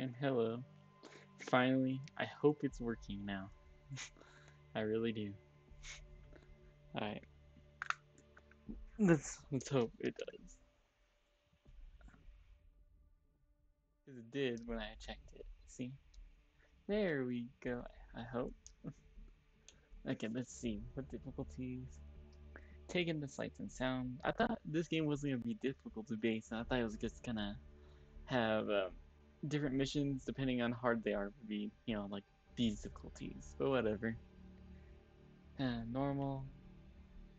And hello. Finally, I hope it's working now. I really do. Alright. Let's let's hope it does. Because it did when I checked it. See? There we go. I hope. okay, let's see. What difficulties? Taking the sights and sound. I thought this game wasn't gonna be difficult to base. I thought it was just gonna have um, different missions depending on how hard they are. Would be you know like these difficulties, but whatever. Uh, normal.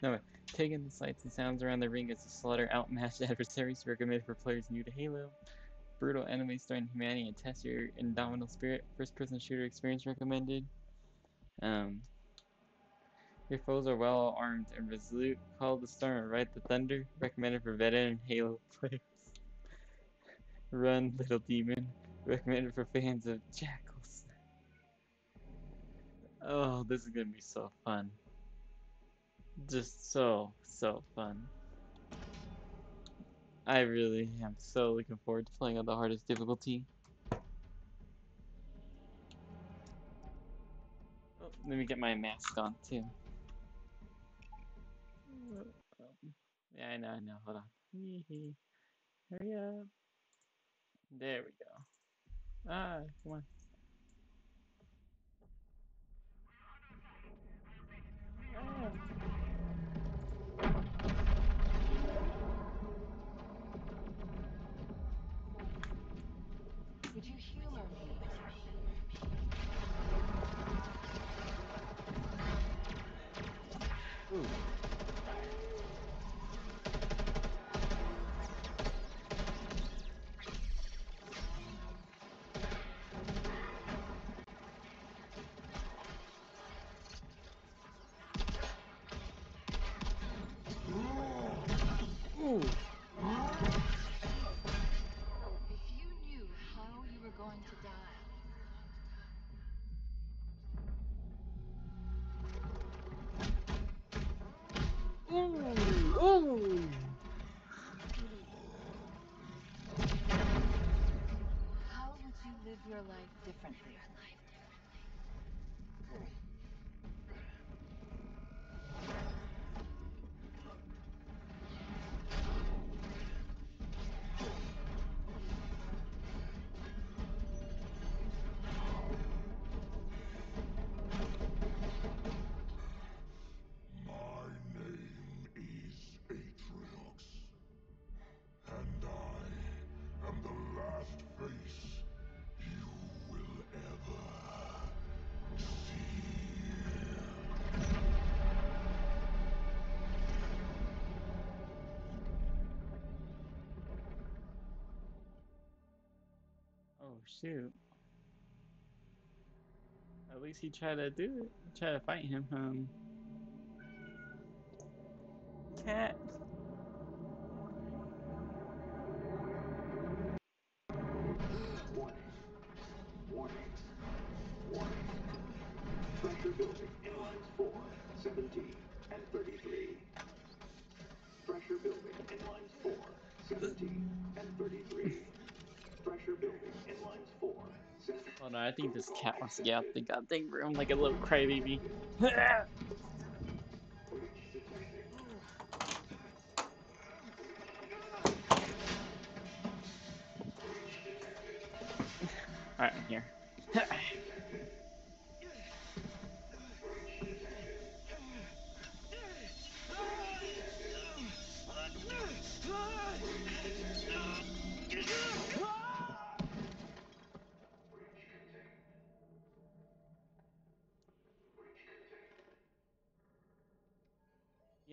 No, taking the sights and sounds around the ring as to slaughter outmatched adversaries recommended for players new to Halo. Brutal enemies threaten humanity and test your indomitable spirit. First person shooter experience recommended. Um, your foes are well armed and resolute. Call the storm and ride the thunder. Recommended for veteran Halo players. Run, little demon. Recommended for fans of Jackals. Oh, this is gonna be so fun. Just so, so fun. I really am so looking forward to playing on the hardest difficulty. Oh, let me get my mask on too. Yeah, I know, I know. Hold on. Hurry up. There we go. Ah, come on. Ah. How would you live your life differently? Shoot. At least he tried to do it. Try to fight him. Um. I think this cat wants to get out the goddamn room like a little crybaby.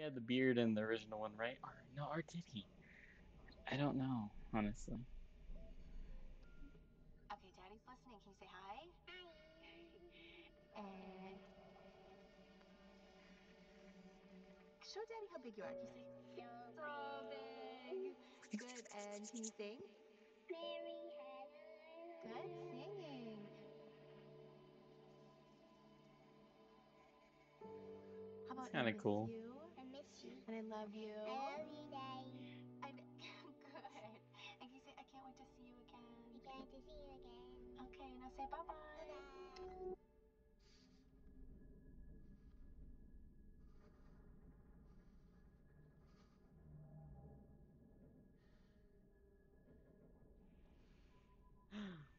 had the beard in the original one, right? Or no, or did he? I don't know, honestly. Okay, Daddy's listening. Can you say hi? Hi. And show Daddy how big you are. Can you say so big? Good. And can you sing? Good singing. How about I kinda cool. You? I miss you. And I love you. I love you, Daddy. And good. And can you say I can't wait to see you again? I can't wait to see you again. Okay, now say bye bye.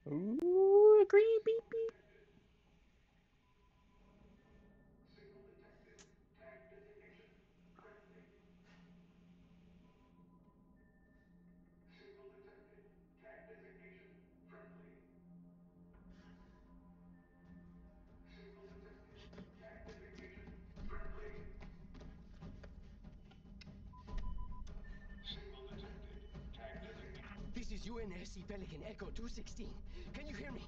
Ooh, agree, beep beep. Is Pelican Echo 216. Can you hear me?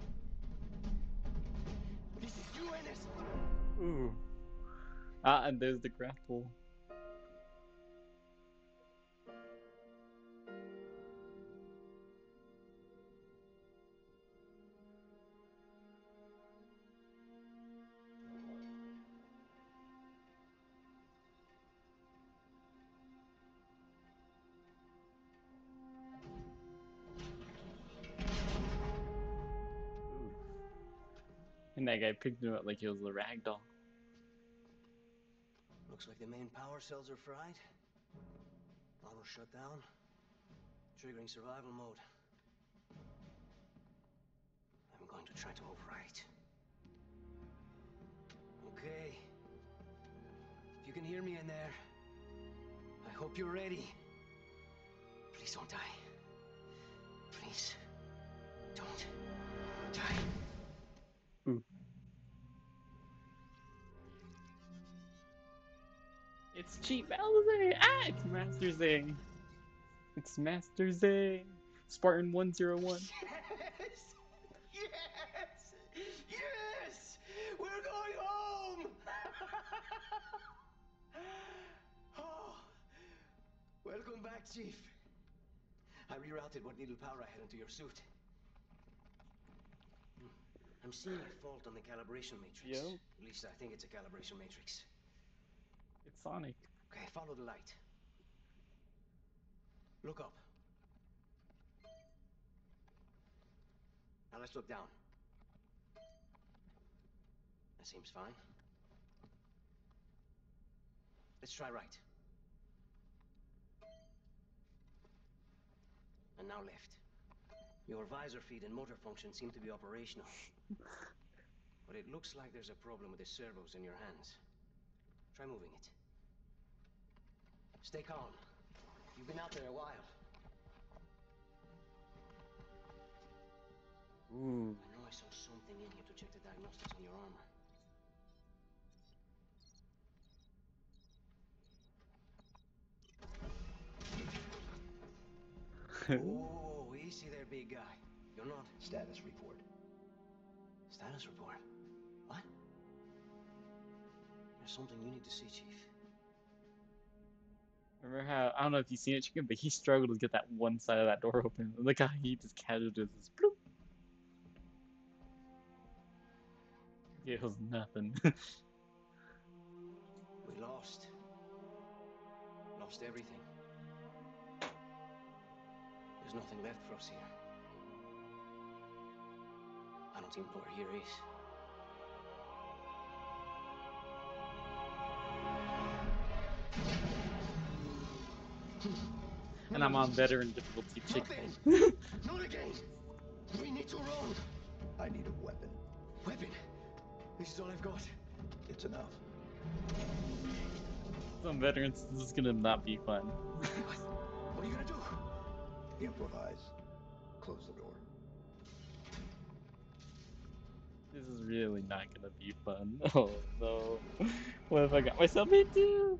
This is UNSC. Ooh. Ah, and there's the grapple. That guy picked him up like he was a rag doll. Looks like the main power cells are fried. Auto shut down. Triggering survival mode. I'm going to try to override. Okay. If you can hear me in there, I hope you're ready. Please don't die. Please. Don't die. It's Malzay! Ah, it's Master Zay! It's Master Zay! Spartan 101. Yes! Yes! Yes! We're going home! oh, welcome back, Chief. I rerouted what little power I had into your suit. Hmm. I'm seeing a fault on the calibration matrix. Yo. At least I think it's a calibration matrix. It's Sonic. Okay, follow the light. Look up. Now let's look down. That seems fine. Let's try right. And now left. Your visor feed and motor function seem to be operational. but it looks like there's a problem with the servos in your hands. Try moving it. Stay calm. You've been out there a while. Ooh. I know I saw something in here to check the diagnostics on your armor. Oh, easy there, big guy. You're not. Status report. Status report. What? There's something you need to see, Chief. Remember how, I don't know if you've seen it, Chicken, but he struggled to get that one side of that door open. Look how he just casually does this. Bloop. It was nothing. We lost. Lost everything. There's nothing left for us here. I don't even know where here is. And I'm on veteran difficulty chicken. Not again! We need to run! I need a weapon. Weapon! This is all I've got. It's enough. Some veterans, this is gonna not be fun. What? What are you gonna do? Improvise. Close the door. This is really not gonna be fun. Oh no. What have I got myself into?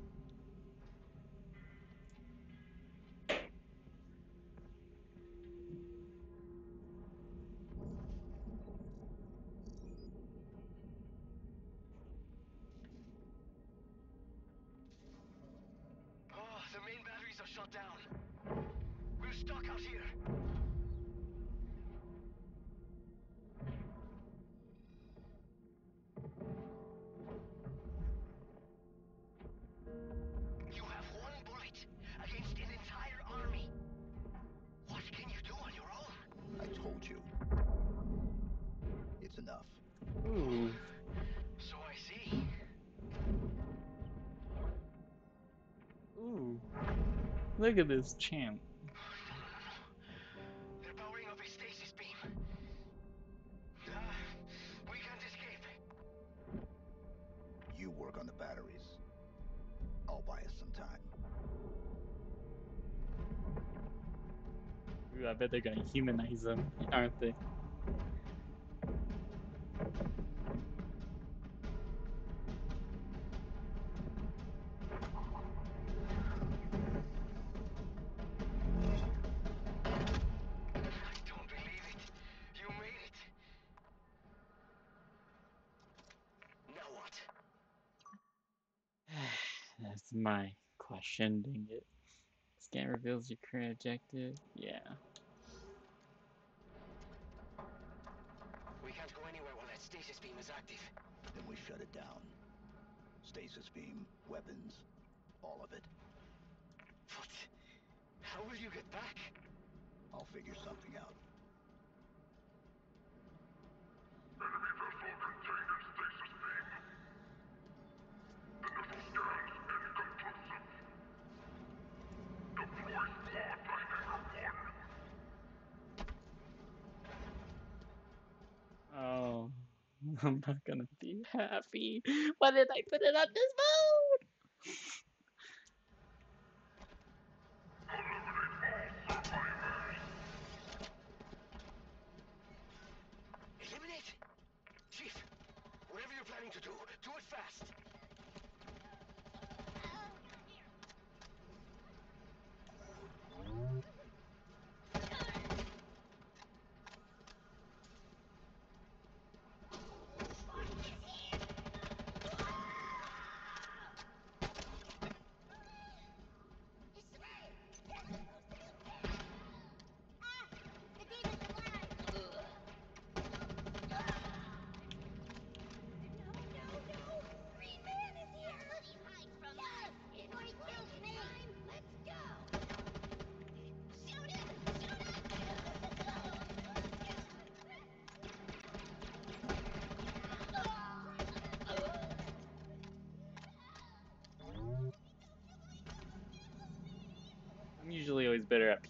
Shut down. We're stuck out here. Look at this champ. They're powering up a stasis beam. Ah, we can't escape. You work on the batteries. I'll buy us some time. Ooh, I bet they're gonna humanize them, aren't they? My question, it. Scan reveals your current objective. Yeah. We can't go anywhere while that stasis beam is active. Then we shut it down. Stasis beam, weapons, all of it. But how will you get back? I'll figure something out. Enemy vessel contained in stasis beam. Initial scans inconclusive. Deploy squad to Hangar 1. Oh, I'm not gonna be happy. Why did I put it on this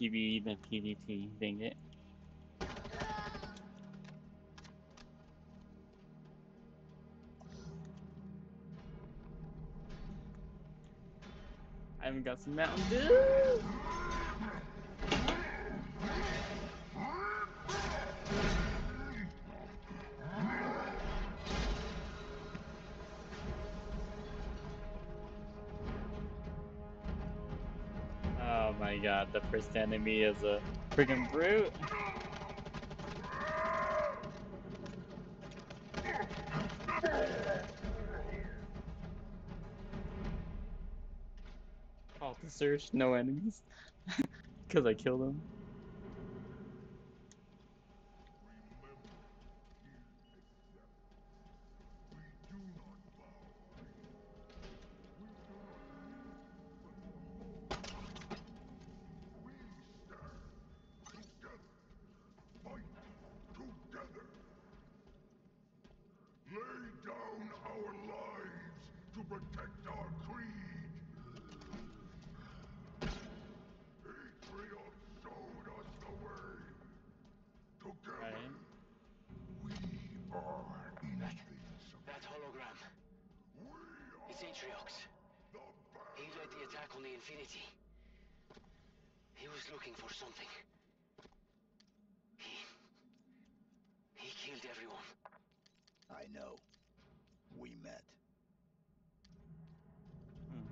PvE than PvP, dang it. I haven't got some Mountain Dew! The first enemy is a friggin' brute. Search, no enemies. Because I killed him. We do not bow. We do not live but for We stand together. Fight together. Lay down our lives to protect our creed. Atriox showed us the way. Together, Right. we are invincible. That hologram. We are It's Atriox. the He led the attack on the Infinity. He was looking for something. He... He killed everyone. I know. We met. Hmm.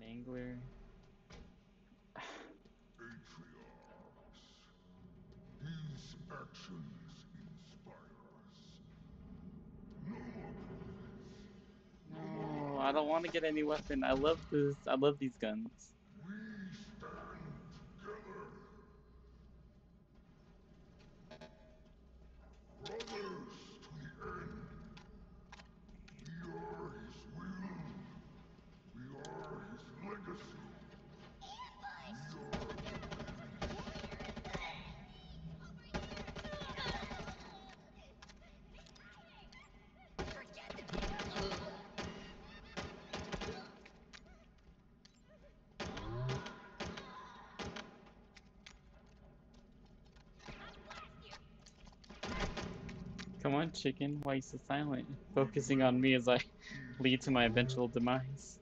Mangler. Atriox. His actions inspire us. No more bullets. No, I don't want to get any weapon. I love this. I love these guns. Come on, chicken. Why you so silent? Focusing on me as I lead to my eventual demise.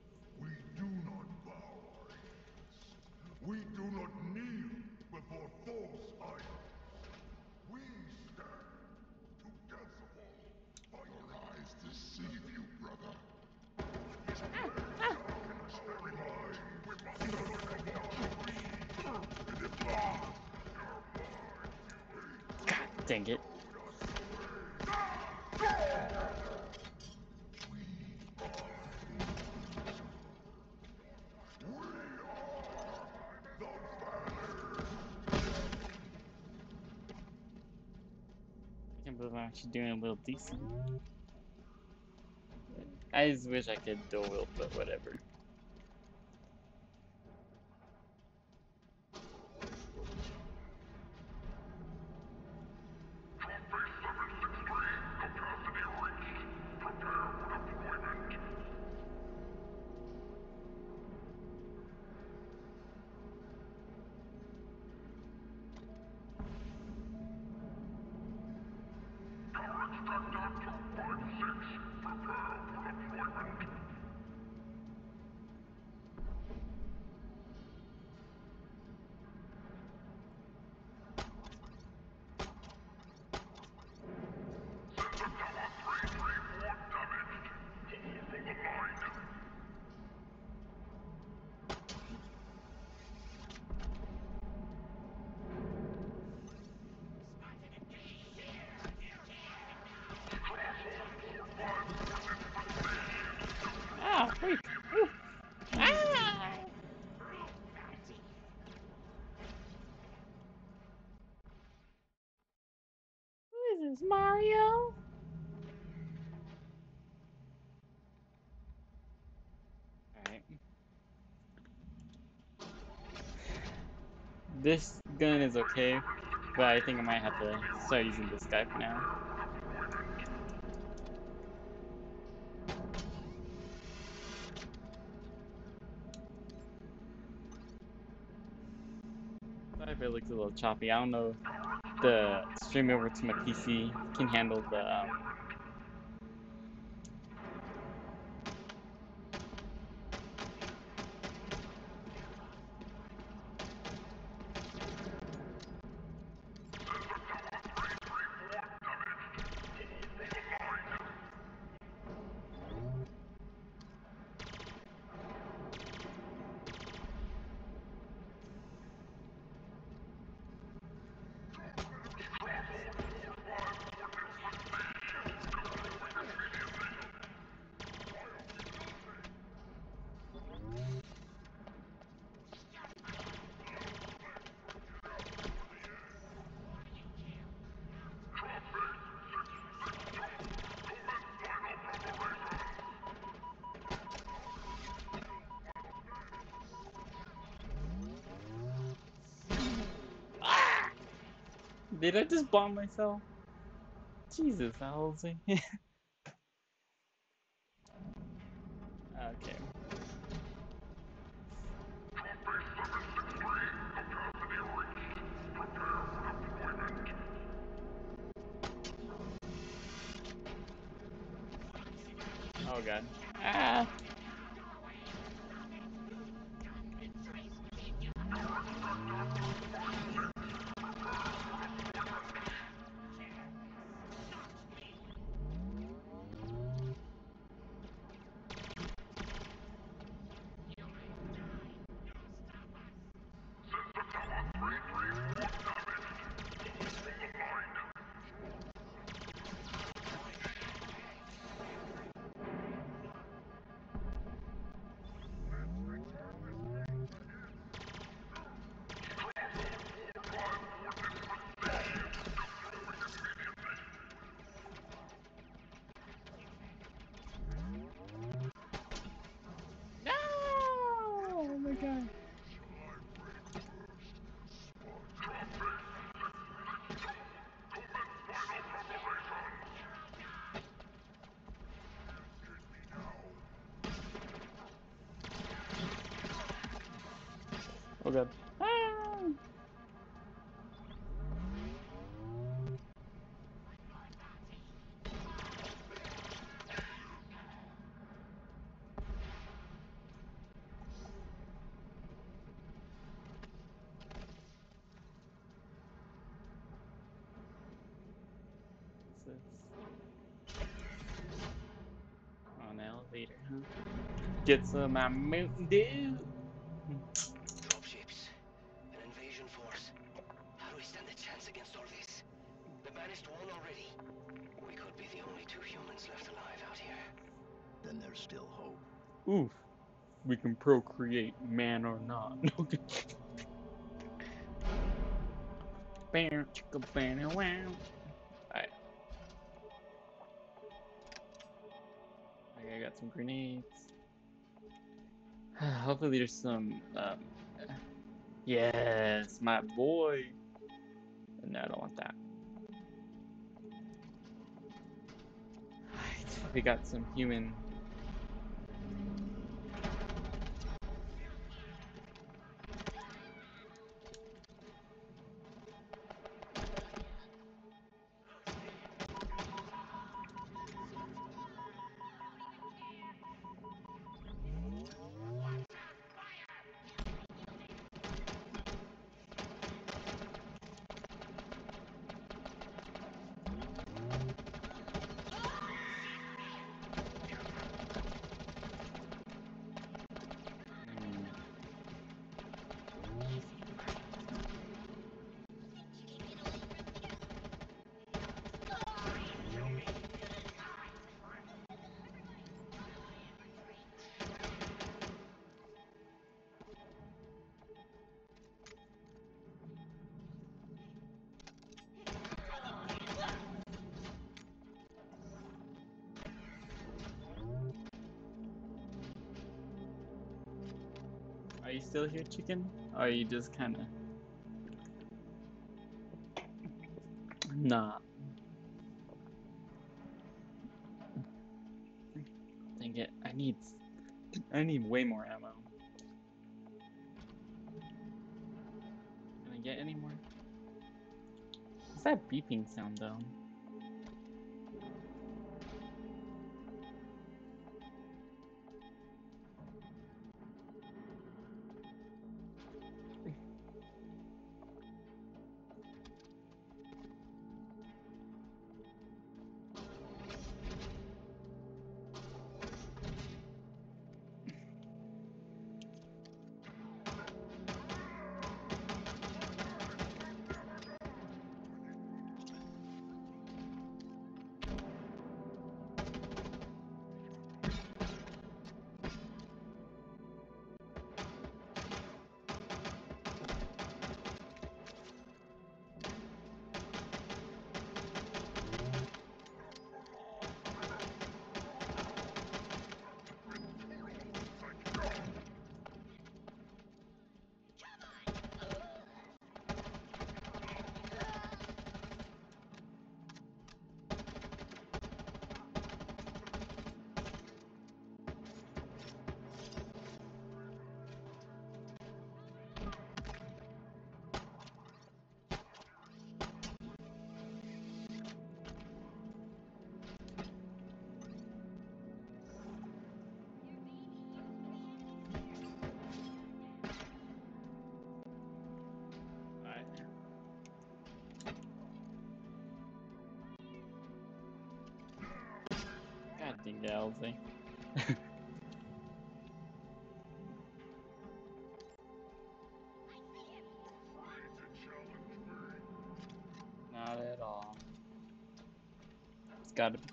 Doing little decent. I just wish I could do wield, but whatever. Ah, wait. Ooh. Ah! Who is this, Mario? Alright. This gun is okay, but I think I might have to start using this guy for now. Sorry if it looks a little choppy. I don't know the stream over to my PC can handle the um, Did I just bomb myself? Jesus, Halsey. Get some uh, of my Mountain Dew. Dropships. An invasion force. How do we stand a chance against all this? The banished won already. We could be the only two humans left alive out here. Then there's still hope. Oof. We can procreate, man or not. Bam, chicka, bam, wow. Alright. I got some grenades. Hopefully there's some, um... Yes, my boy! No, I don't want that. We got some human still here, chicken? Or are you just kind of... Nah. Dang it, I need... I need way more ammo. Can I get any more? What's that beeping sound, though?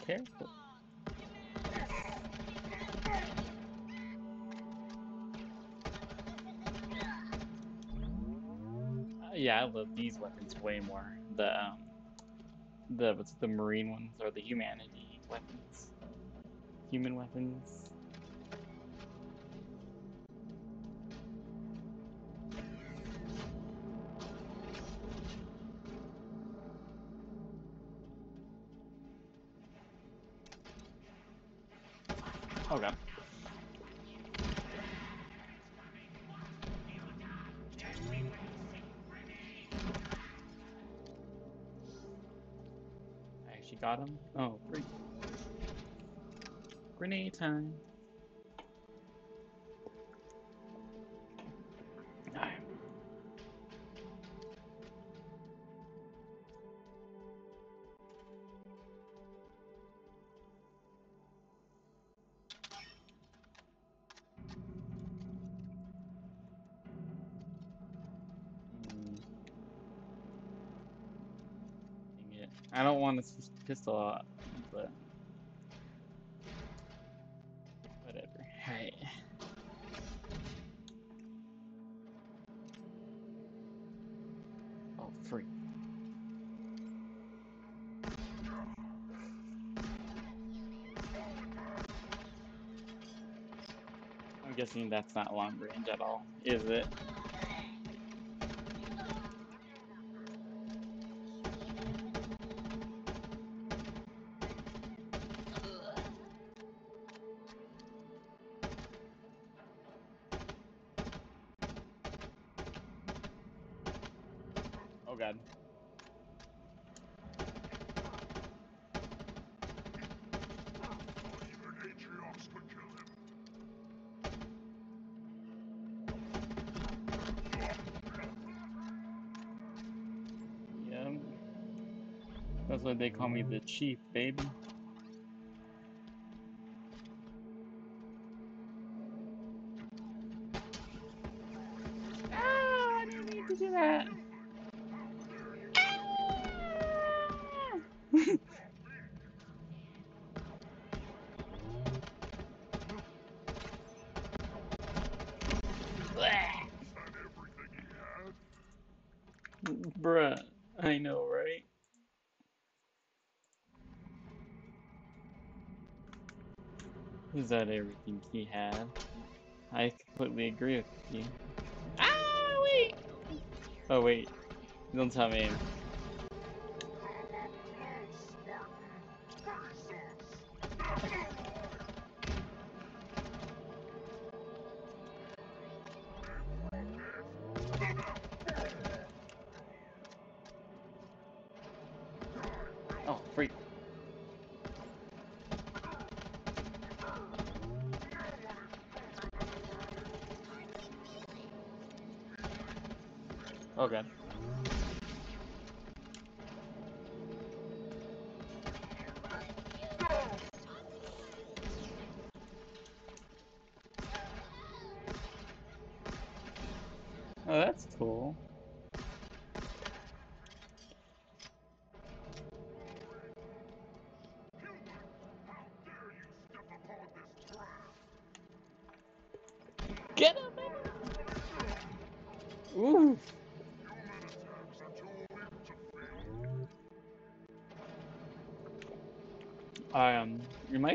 Careful. Uh, yeah, I love these weapons way more. The um, the what's the marine ones or the humanity weapons, human weapons. time. Mm. I don't want this pistol out. That's not long range at all, is it? That's why they call me the chief, baby. Ah, I didn't mean to do that. Ah! Blah. Had everything he had. Bruh, I know, right? That everything he had? I completely agree with you. Ah, wait! Oh, wait. Don't tell me.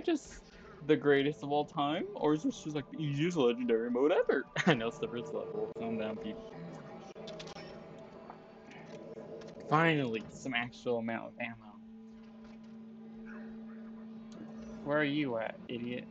Just the greatest of all time, or is this just like the easiest legendary mode ever? I know it's the first level. Calm down, people. Finally, some actual amount of ammo. Where are you at, idiot?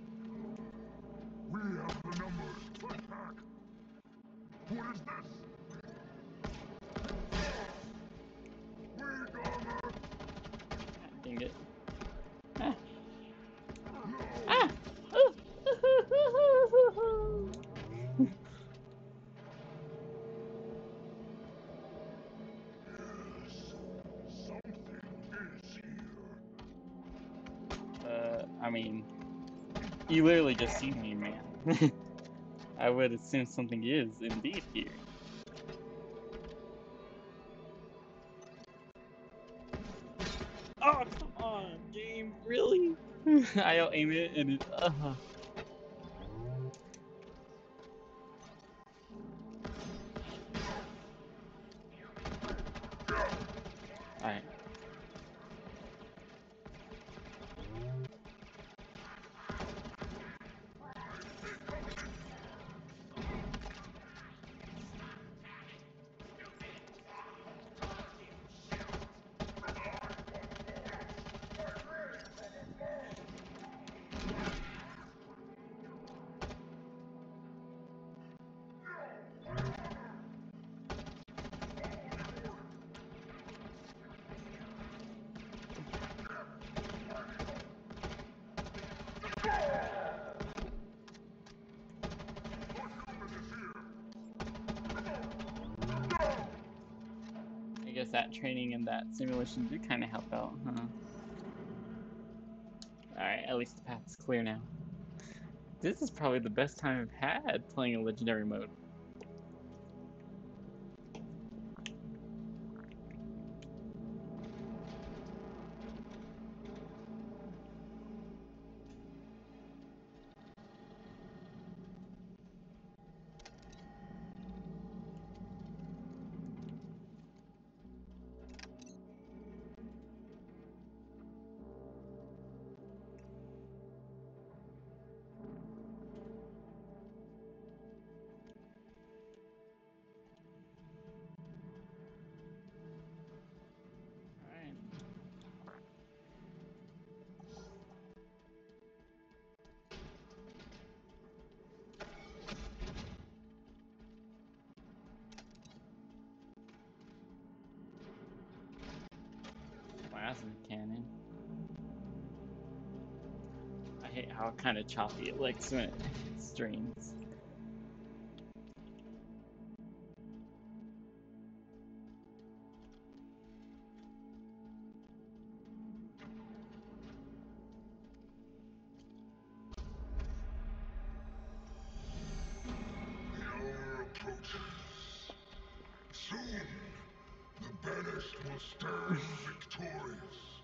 Assume something is indeed here. Oh, come on, game, really? I'll aim it and it. Uh. Alright. That training and that simulation did kind of help out, huh? Alright, at least the path is clear now. This is probably the best time I've had playing a legendary mode. Kind of choppy it looks when it approaches. Soon, the banished will stand victorious.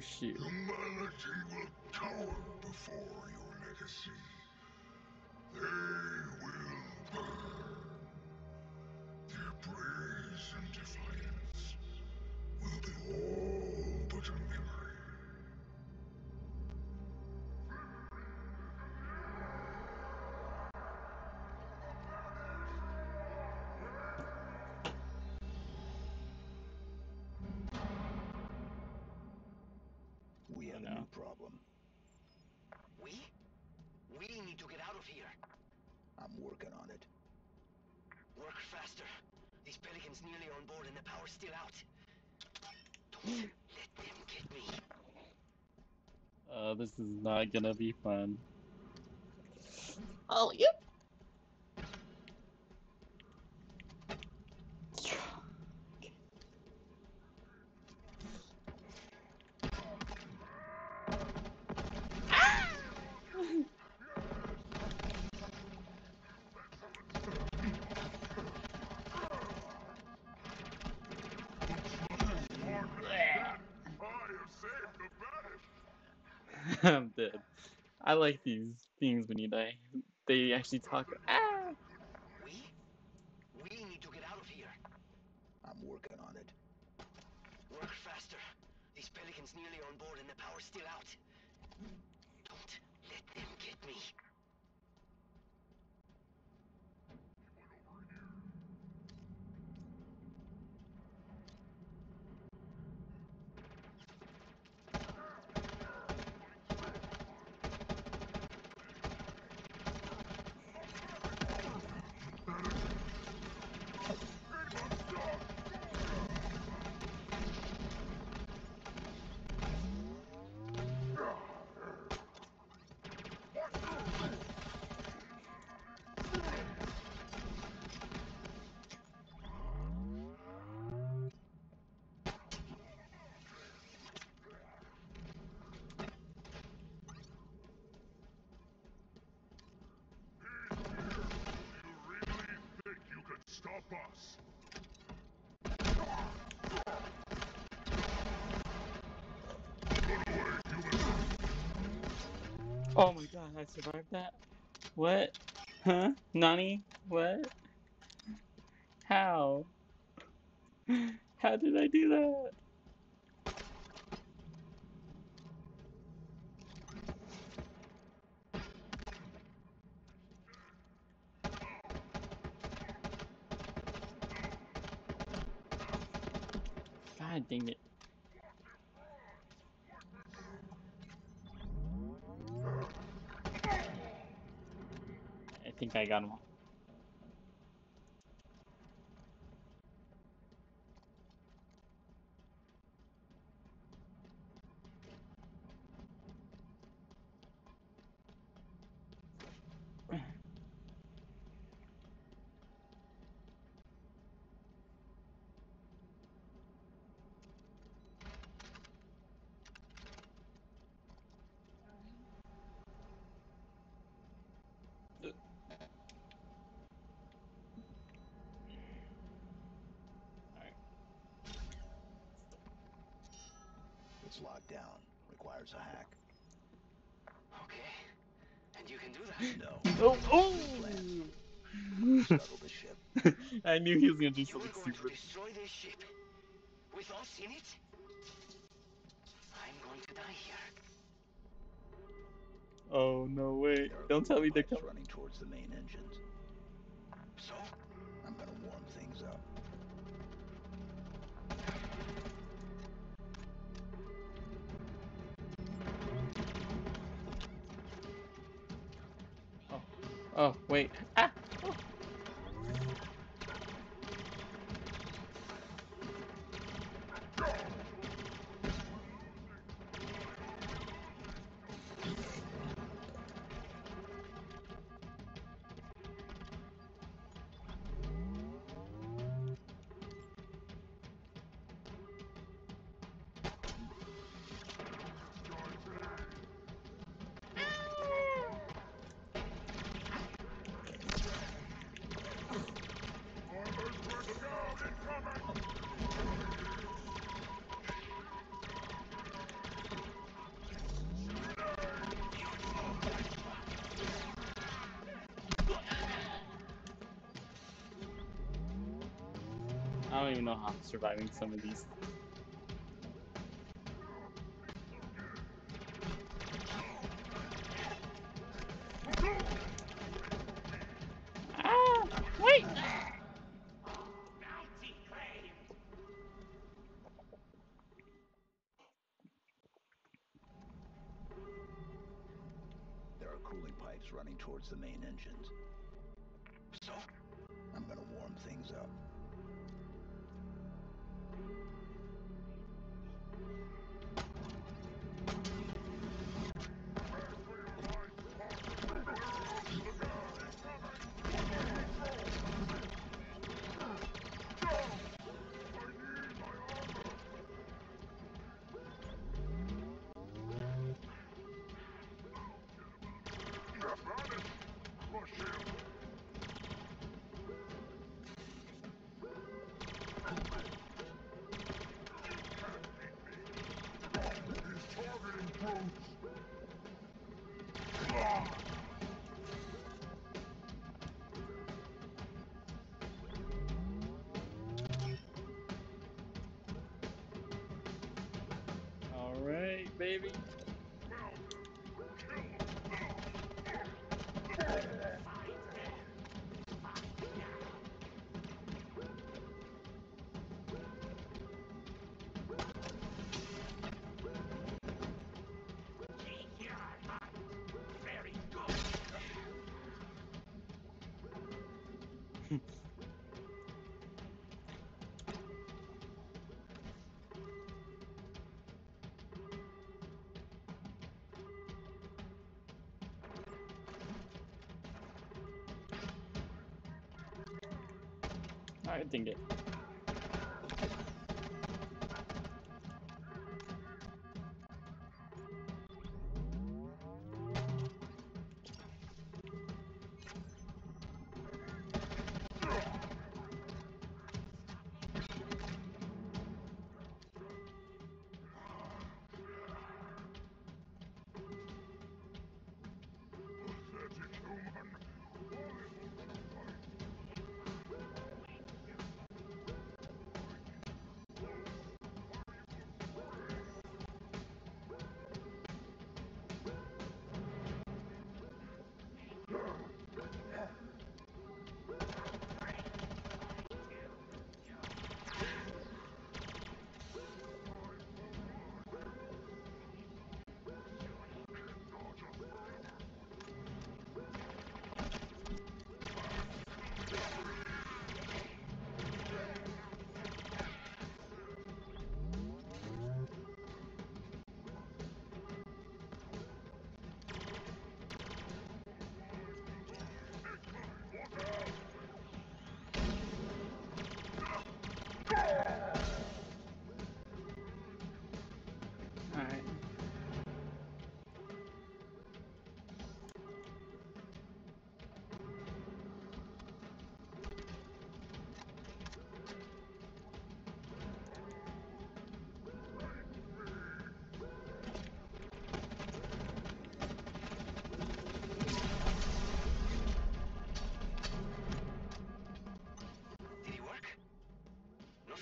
Shoot. Humanity will cower before your legacy. We have no. a new problem. We? We need to get out of here. I'm working on it. Work faster. These pelicans nearly on board and the power's still out. Don't let them get me. Uh, this is not gonna be fun. Oh, yep. I like these things when you die. They actually talk. Ah! We? We need to get out of here. I'm working on it. Work faster. These pelicans nearly on board and the power's still Oh my god, I survived that? What? Huh? Nani? What? How? How did I do that? God dang it. I think I got him all. It's locked down. Requires a hack. Okay. And you can do that? No. Oh, oh! Scuttle the ship. I knew he was gonna do something stupid. destroy this ship? With us in it? I'm going to die here. Oh no, are Don't tell me they're running towards the main engines. So? Oh, wait. Ah! Don't even know how I'm surviving some of these. Ah! Wait! There are cooling pipes running towards the main engines. Baby. I think it.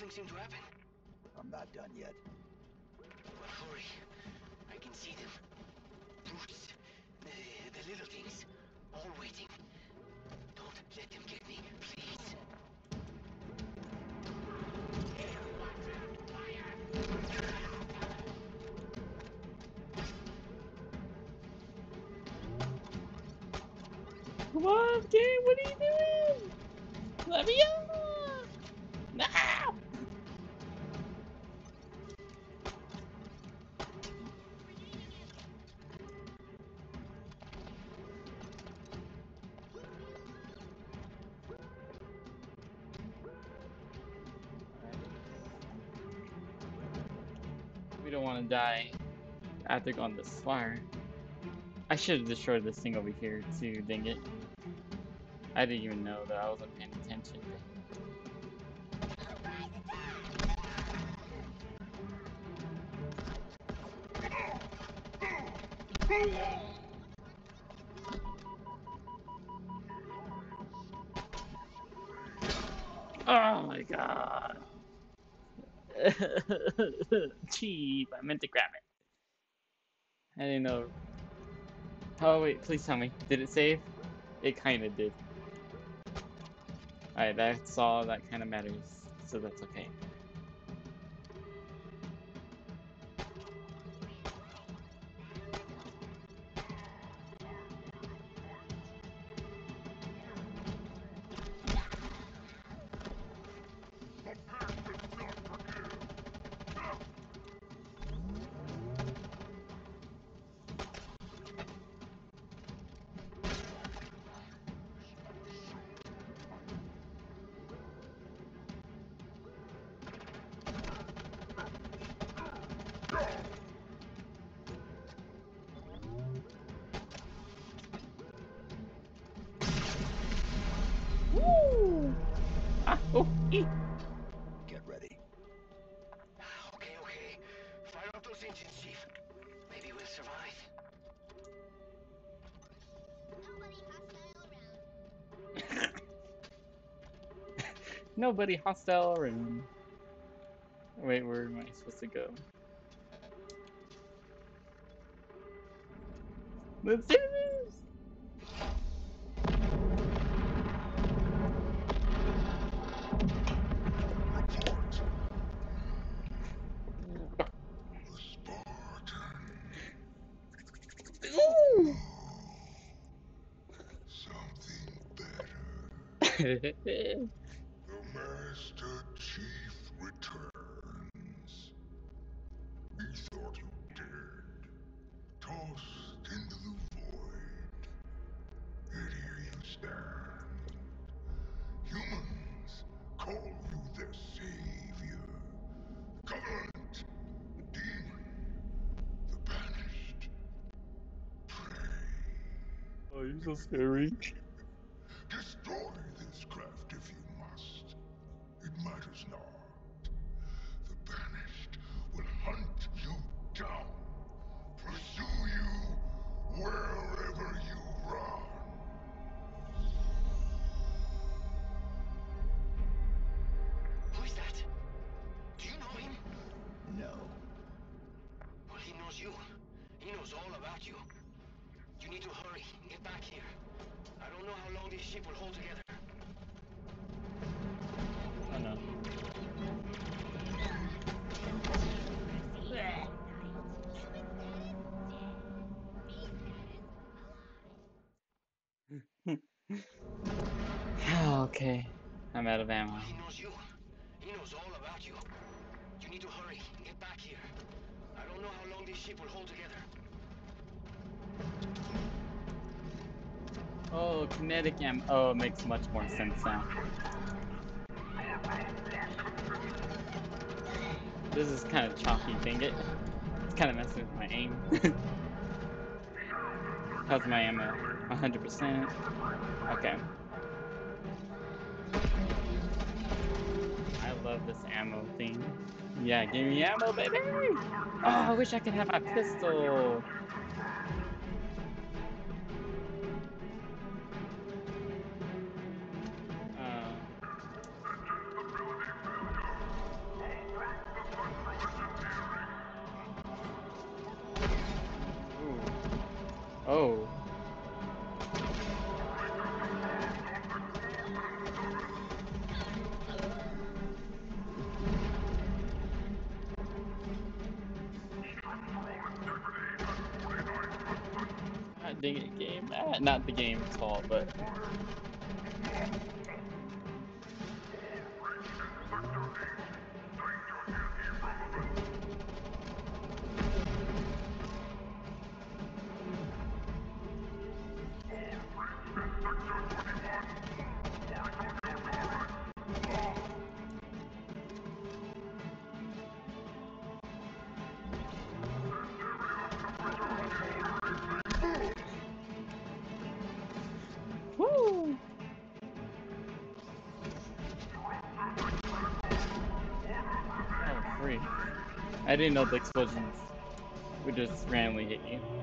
Nothing seemed to happen. I'm not done yet. Well, hurry. I can see them. Brutes. The, the little things. All waiting. Don't let them get me, please. Come on! off, game! What are you doing? Let me off! Die after going this far. I should have destroyed this thing over here too, dang it. I didn't even know that I wasn't paying attention. I meant to grab it. I didn't know. Oh wait, please tell me. Did it save? It kinda did. Alright, that's all that kinda matters. So that's okay. Nobody hostile around. Wait, where am I supposed to go? Let's do this! Report. The Spartan. Ooh! Something better. scary. Knows you. He knows all about you. You need to hurry. Get back here. I don't know how long this ship will hold together. Oh, kinetic ammo. Oh, it makes much more sense now. This is kind of chalky, dang it. It's kind of messing with my aim. How's my ammo? 100%. Okay. This ammo thing. Yeah, give me ammo, baby! Oh, I wish I could have my pistol. Didn't know the explosions would just randomly hit you.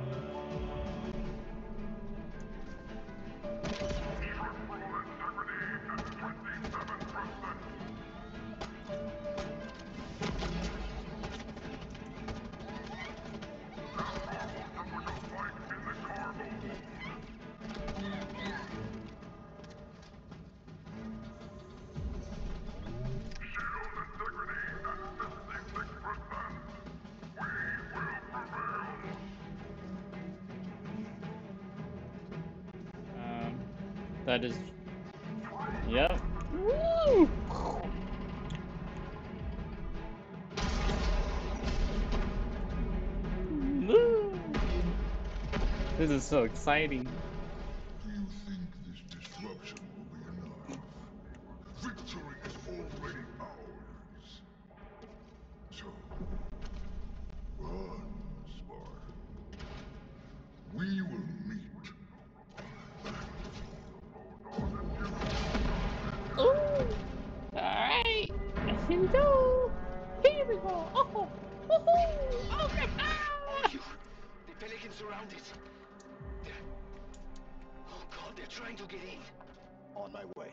So exciting. On my way.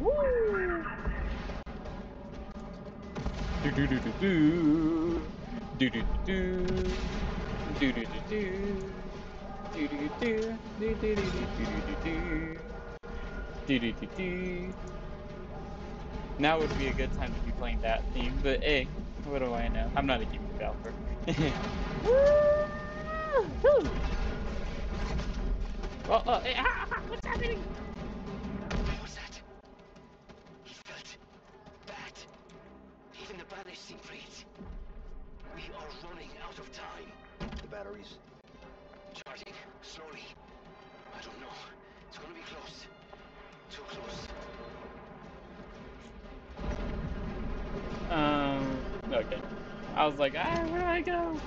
Woo! Do do do do do. Do do do do. Do do do do. Do do do. Do do do do do do. Do do do do. Now would be a good time to be playing that theme, but hey, what do I know? I'm not a game developer. Woo! Oh, oh, hey, ah, ah, what's happening? What was that? He felt bad. Even the banished seem freed. We are running out of time. The batteries. Charging, slowly. I don't know. It's gonna be close. Too close. Um, okay. I was like, ah, where do I go?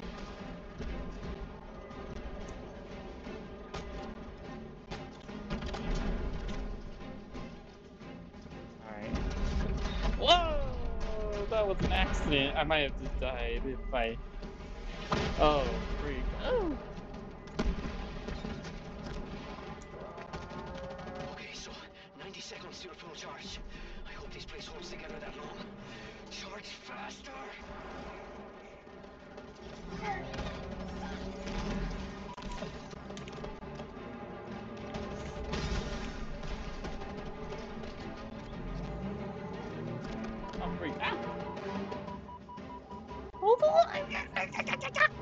That was an accident. I might have just died if I. Oh, freak. Oh! Okay, so 90 seconds to your full charge. I hope this place holds together that long. Charge faster! Chuck, chuck, chuck, chuck.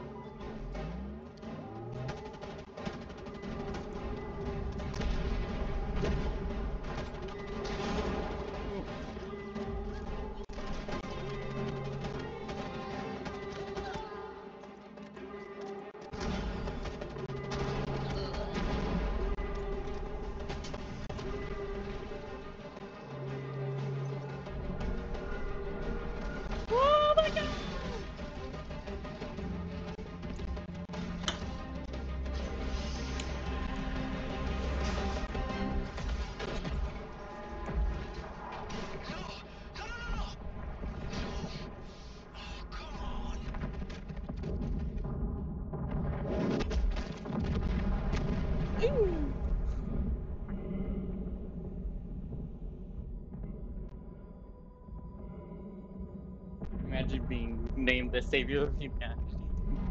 The savior of humanity.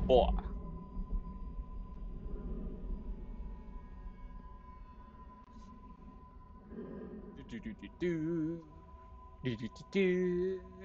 Boy. Do do do do do do do do.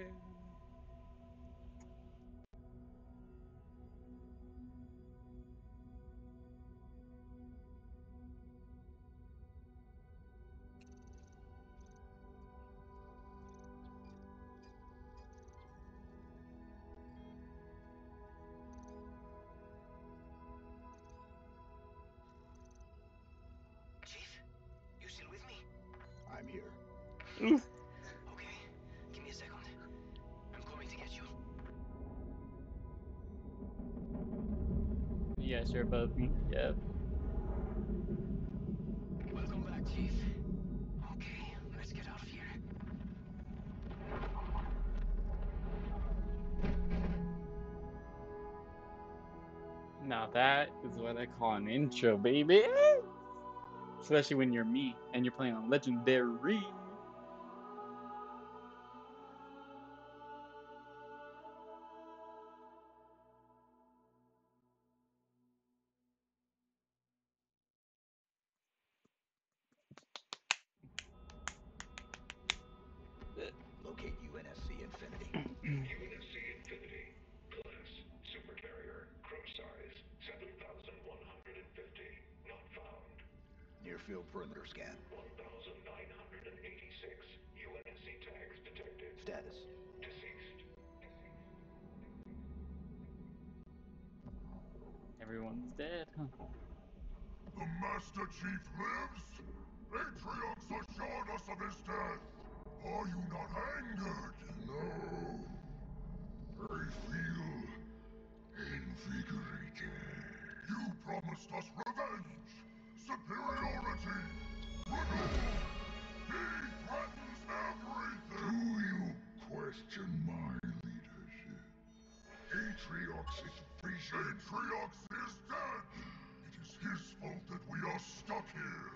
You guys are above me. Yep. Welcome back, Chief. Okay, let's get out of here. Now that is what I call an intro, baby. Especially when you're me and you're playing on legendary.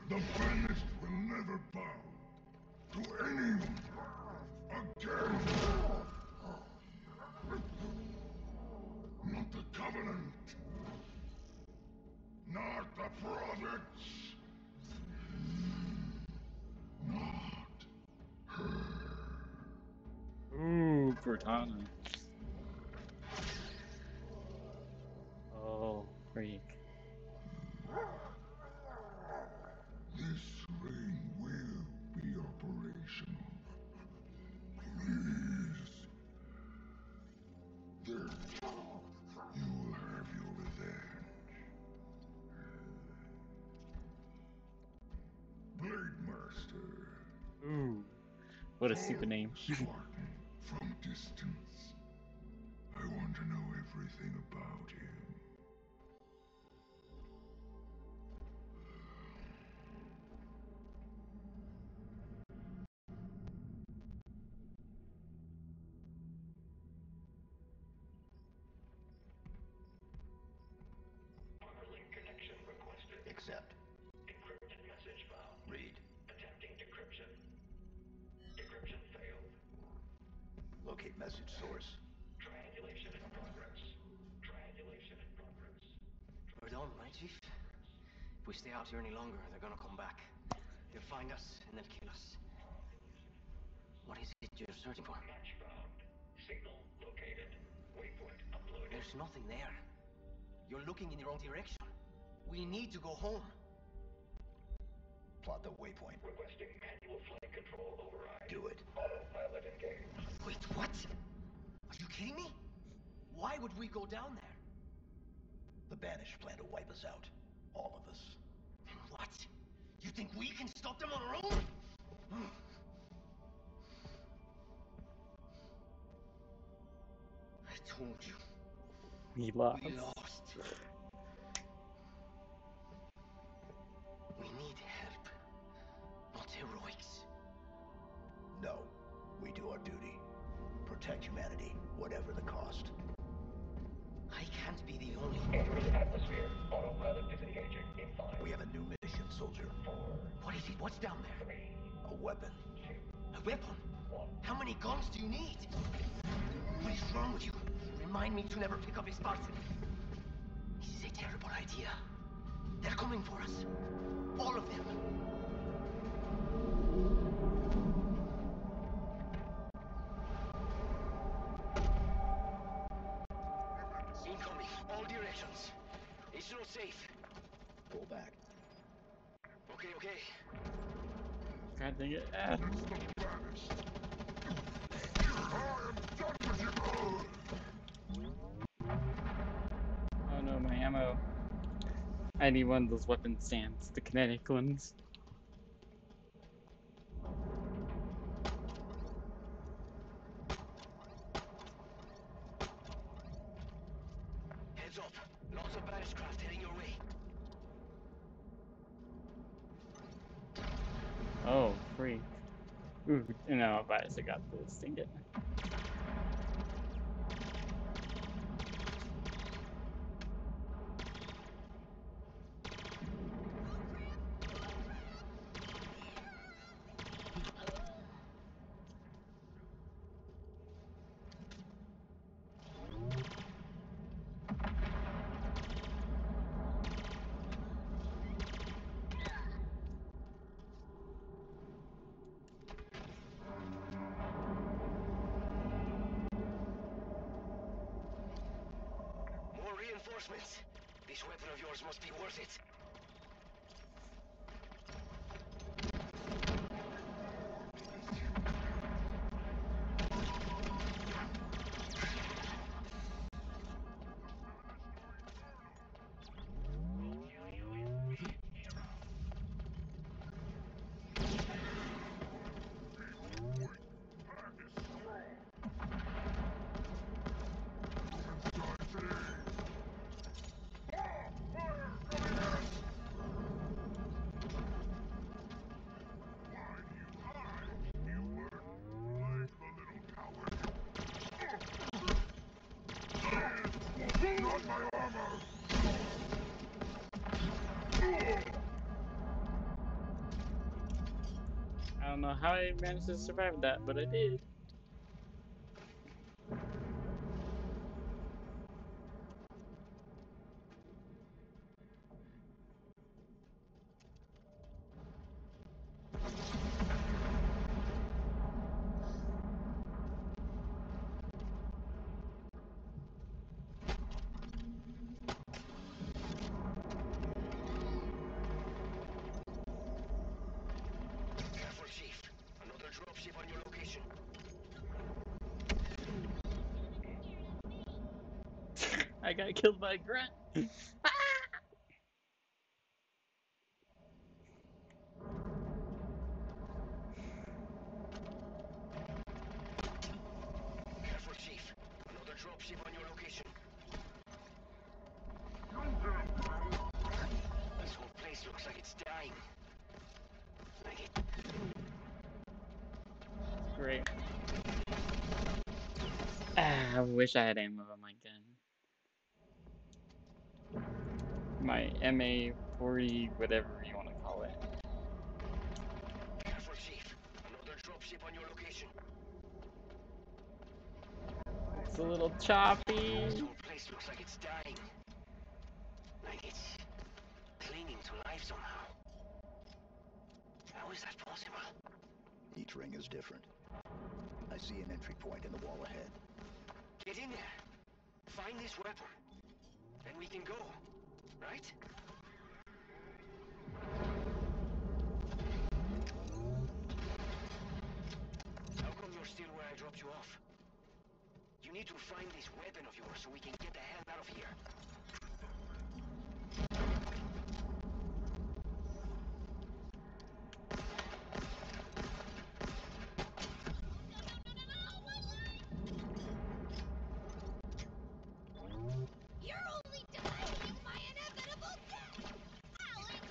The banished will never bow to anyone again. Not the Covenant. Not the prophets. Not Ooh, Cortana. Stupid name. We stay out here any longer, they're gonna come back. They'll find us and they'll kill us. What is it you're searching for? Match found. Signal located. Waypoint uploaded. There's nothing there. You're looking in the wrong direction. We need to go home. Plot the waypoint. Requesting manual flight control override. Do it. Autopilot engaged. Wait, what? Are you kidding me? Why would we go down there? The Banished plan to wipe us out. All of us. What? You think we can stop them on our own? I told you, He lost. we lost. We need help, not heroics. No. We do our duty. Protect humanity, whatever the cost. I can't be the only. Entering atmosphere. Autopilot soldier. What is it? What's down there? A weapon. A weapon? How many guns do you need? What is wrong with you? Remind me to never pick up a Spartan. This is a terrible idea. They're coming for us. All of them. Incoming, all directions. It's not safe. Pull back. Okay, okay. God dang it. Ah. Oh no, my ammo. I need one of those weapon stands, the kinetic ones. freak. Ooh, no, bias, I got this. Dang how I managed to survive that, but I did. Careful, Chief. Another dropship on your location. I got killed by a grunt. Careful, Chief. Another dropship on your location. This whole place looks like it's dying. Like it. Great. Ah, I wish I had ammo on my gun. My MA40, whatever you want to call it. Careful, Chief. Another dropship on your location. It's a little This choppy. whole place looks like it's dying. Like it's clinging to life somehow. How is that possible? Each ring is different. I see an entry point in the wall ahead. Get in there. Find this weapon. Then we can go. Right? How come you're still where I dropped you off? You need to find this weapon of yours so we can get the hell out of here. You're only delaying my inevitable death! I'll end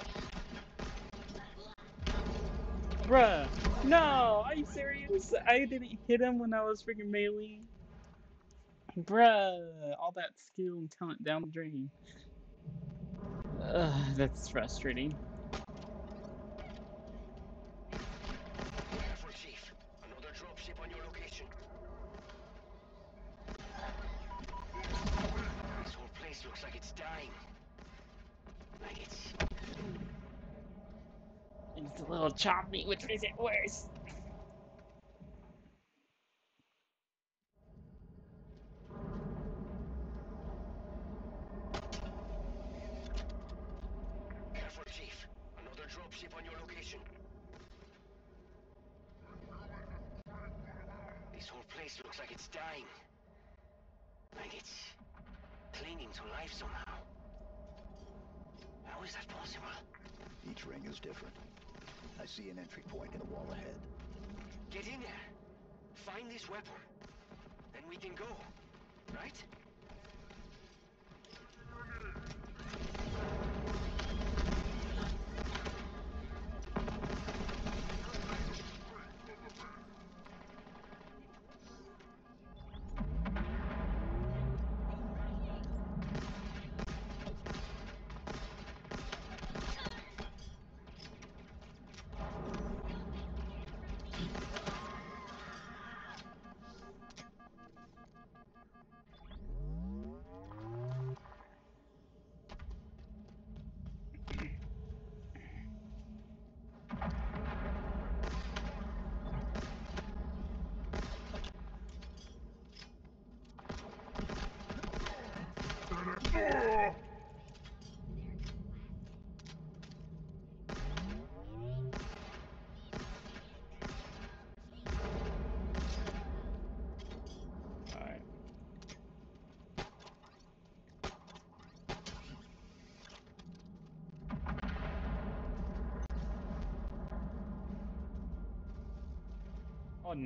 you! Bruh. No, are you serious? I didn't hit him when I was freaking melee. Bruh. All that skill and talent down the drain. Ugh, that's frustrating. Careful, Chief. Another dropship on your location. This whole place looks like it's dying. Like it's Little choppy, which makes it worse.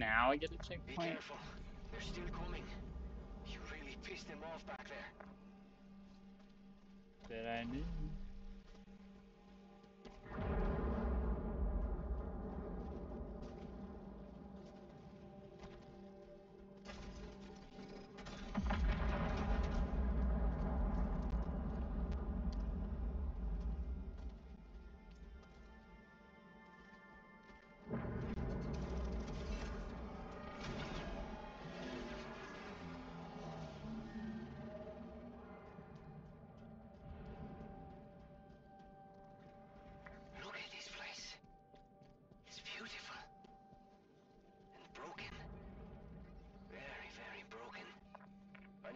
Now I get a Be checkpoint? careful. They're still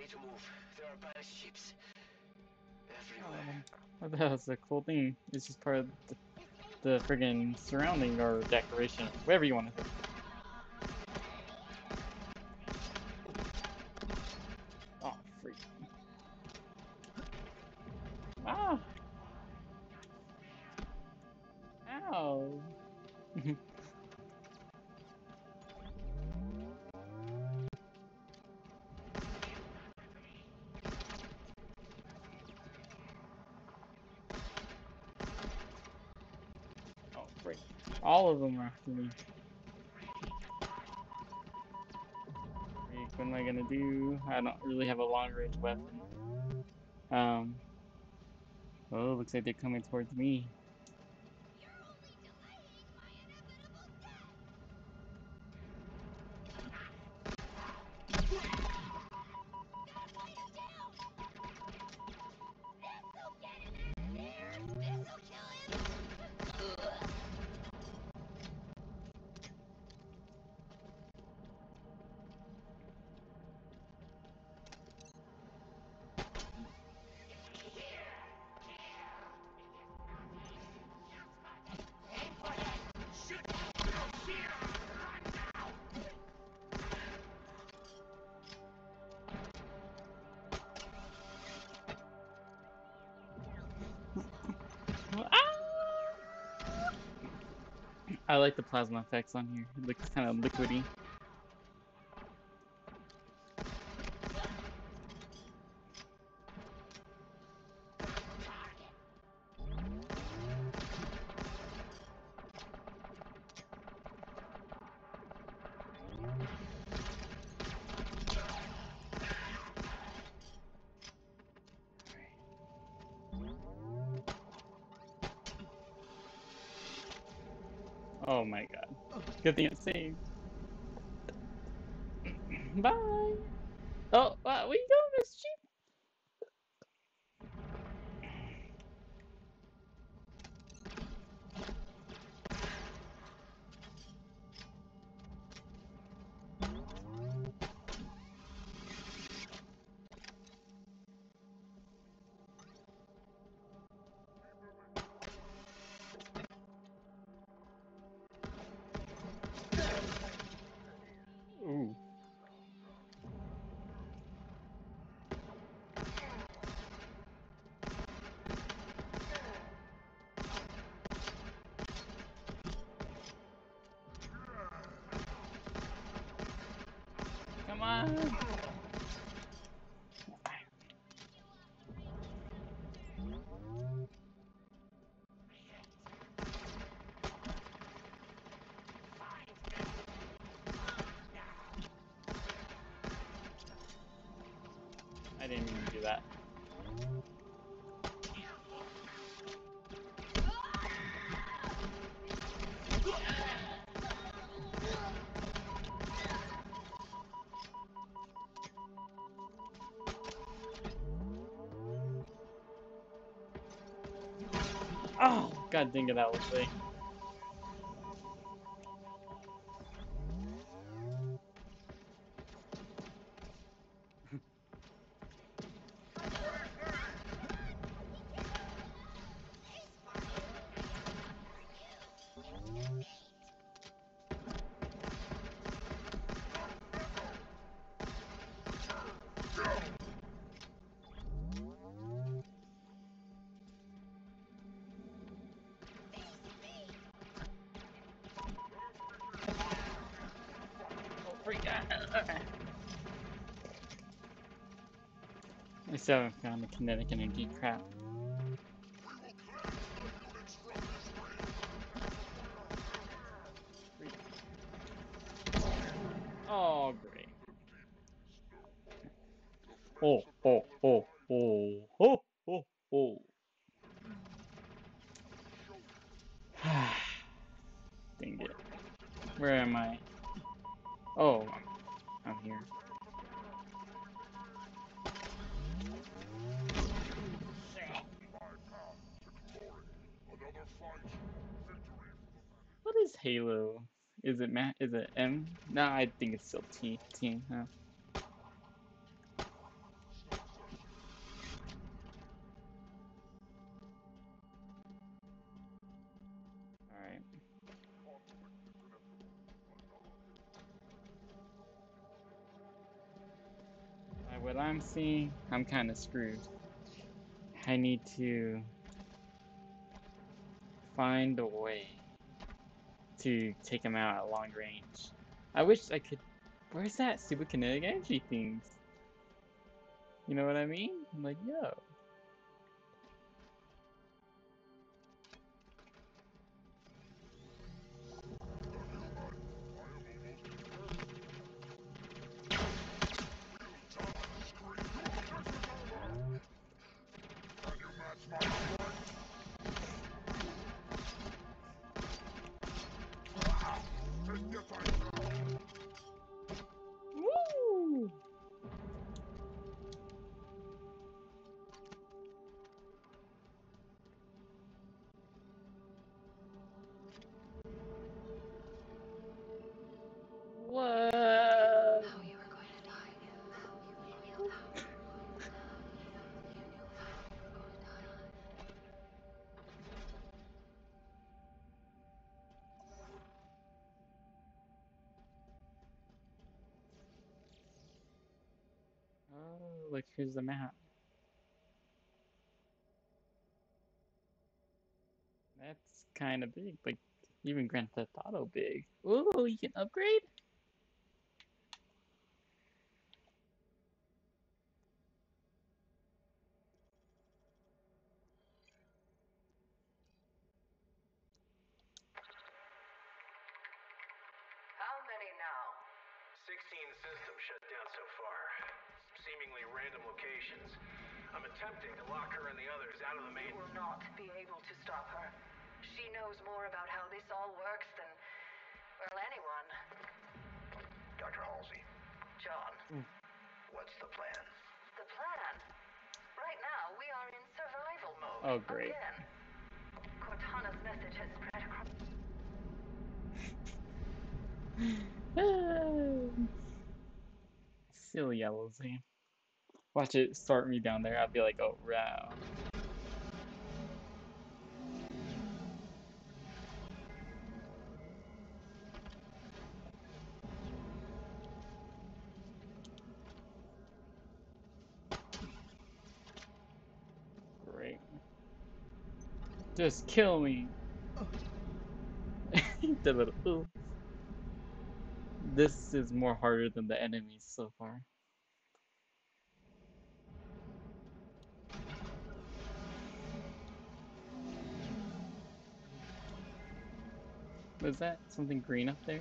need to move. There are ballast ships. Everywhere. Um, Was a cool thing. It's just part of the, the friggin' surrounding or decoration, whatever you want to All of them are after me. What am I gonna do? I don't really have a long range weapon. Um. Oh, looks like they're coming towards me. I like the plasma effects on here. It looks kind of liquidy. Good thing it's saved. God dang it, think of that. so i found the kinetic energy crap. Think it's still T. T. Huh? What I'm seeing, I'm kind of screwed. I need to find a way to take him out at long range. I wish I could. Where's that stupid kinetic energy things? You know what I mean? I'm like, yo. Here's the map. That's kind of big, like even Grand Theft Auto big. Ooh, you can upgrade? How many now? 16 systems shut down so far. Seemingly random locations. I'm attempting to lock her and the others out of the main. You will not be able to stop her. She knows more about how this all works than, well, anyone. Dr. Halsey, John, what's the plan? the plan. Right now, we are in survival mode. Oh, great. Again. Cortana's message has spread across. Silly yellow Z. Watch it start me down there. I'll be like, oh, wow. Great. Just kill me. This is more harder than the enemies so far. Was that something green up there?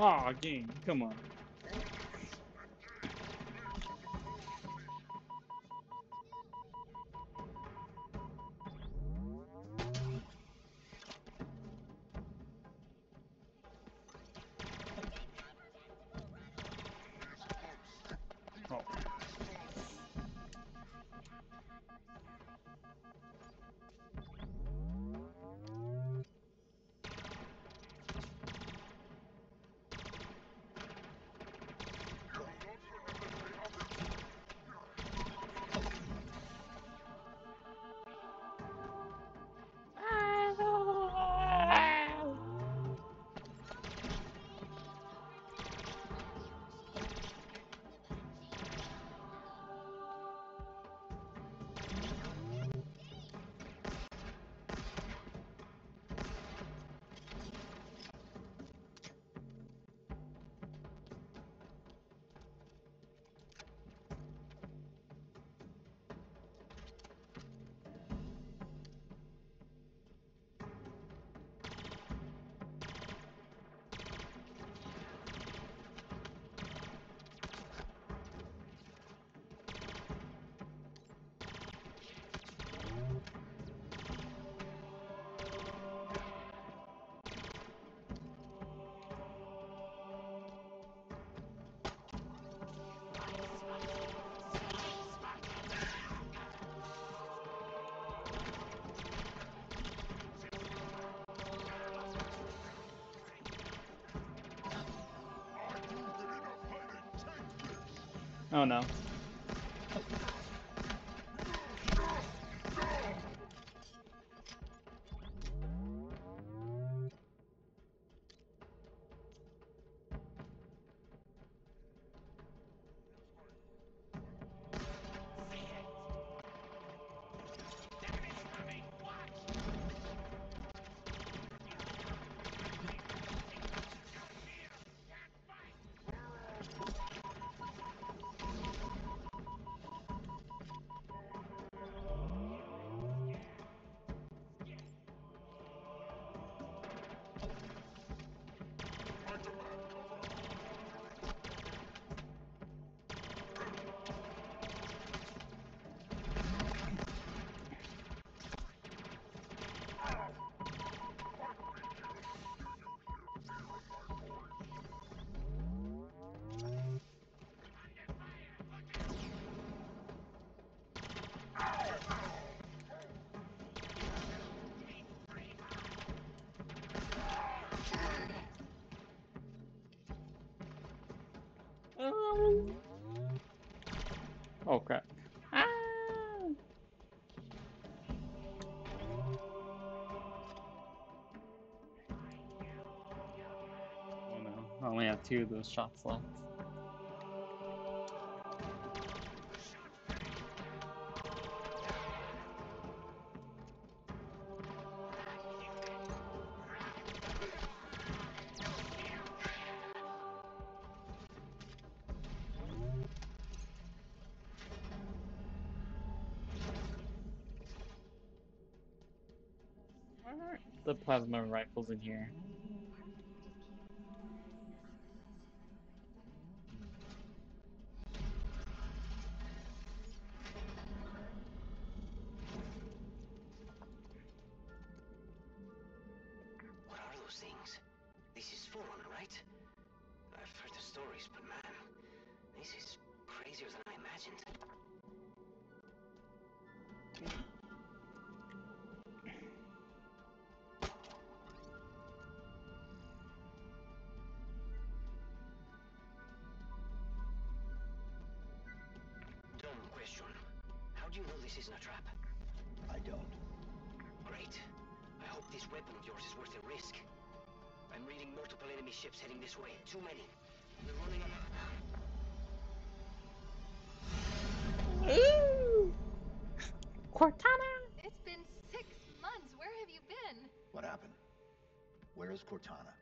Aw, game, come on. Oh no. Two of those shots left. The plasma rifles in here. Where is Cortana?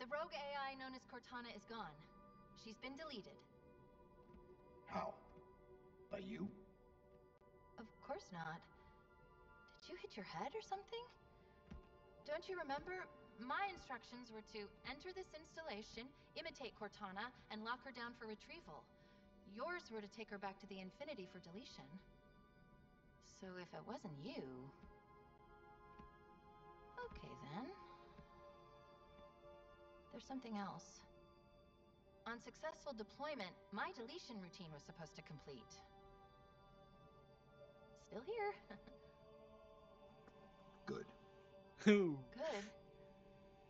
The rogue AI known as Cortana is gone. She's been deleted. How? By you? Of course not. Did you hit your head or something? Don't you remember? My instructions were to enter this installation, imitate Cortana, and lock her down for retrieval. Yours were to take her back to the Infinity for deletion. So if it wasn't you. Okay then. There's something else. On successful deployment, my deletion routine was supposed to complete. Still here. Good. Who? Good.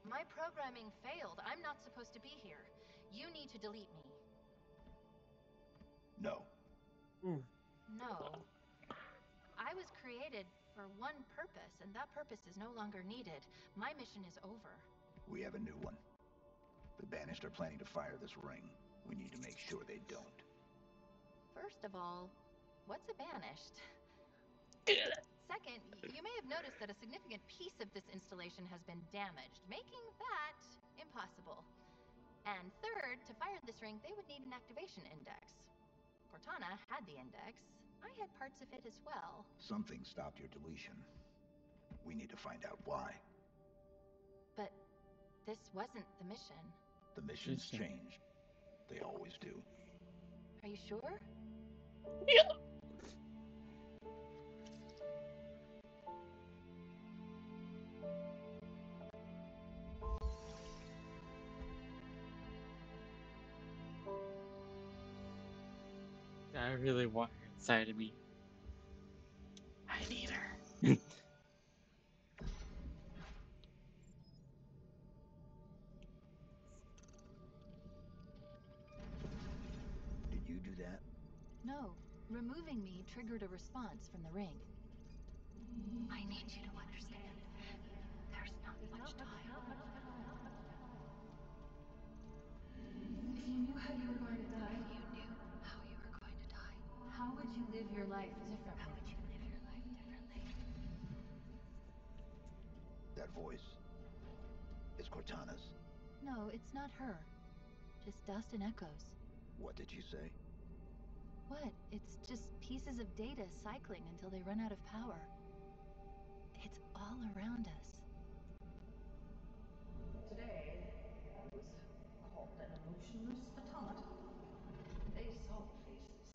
My programming failed. I'm not supposed to be here. You need to delete me. No. Ooh. No. I was created for one purpose, and that purpose is no longer needed. My mission is over. We have a new one. The Banished are planning to fire this ring. We need to make sure they don't. First of all, what's a banished? Second, you may have noticed that a significant piece of this installation has been damaged, making that impossible. And third, to fire this ring, they would need an activation index. Cortana had the index. I had parts of it as well. Something stopped your deletion. We need to find out why. But this wasn't the mission. The mission's Interesting. changed. They always do. Are you sure? Yeah. I really want her inside of me. I need her. Did you do that? No. Removing me triggered a response from the ring. I need you to understand. There's not much time. If you knew how you were going to die, live your life differently? How would you live your life differently? That voice. is Cortana's. No, it's not her. Just dust and echoes. What did you say? What? It's just pieces of data cycling until they run out of power. It's all around us. Today, I was called an emotionless automata. They saw faces.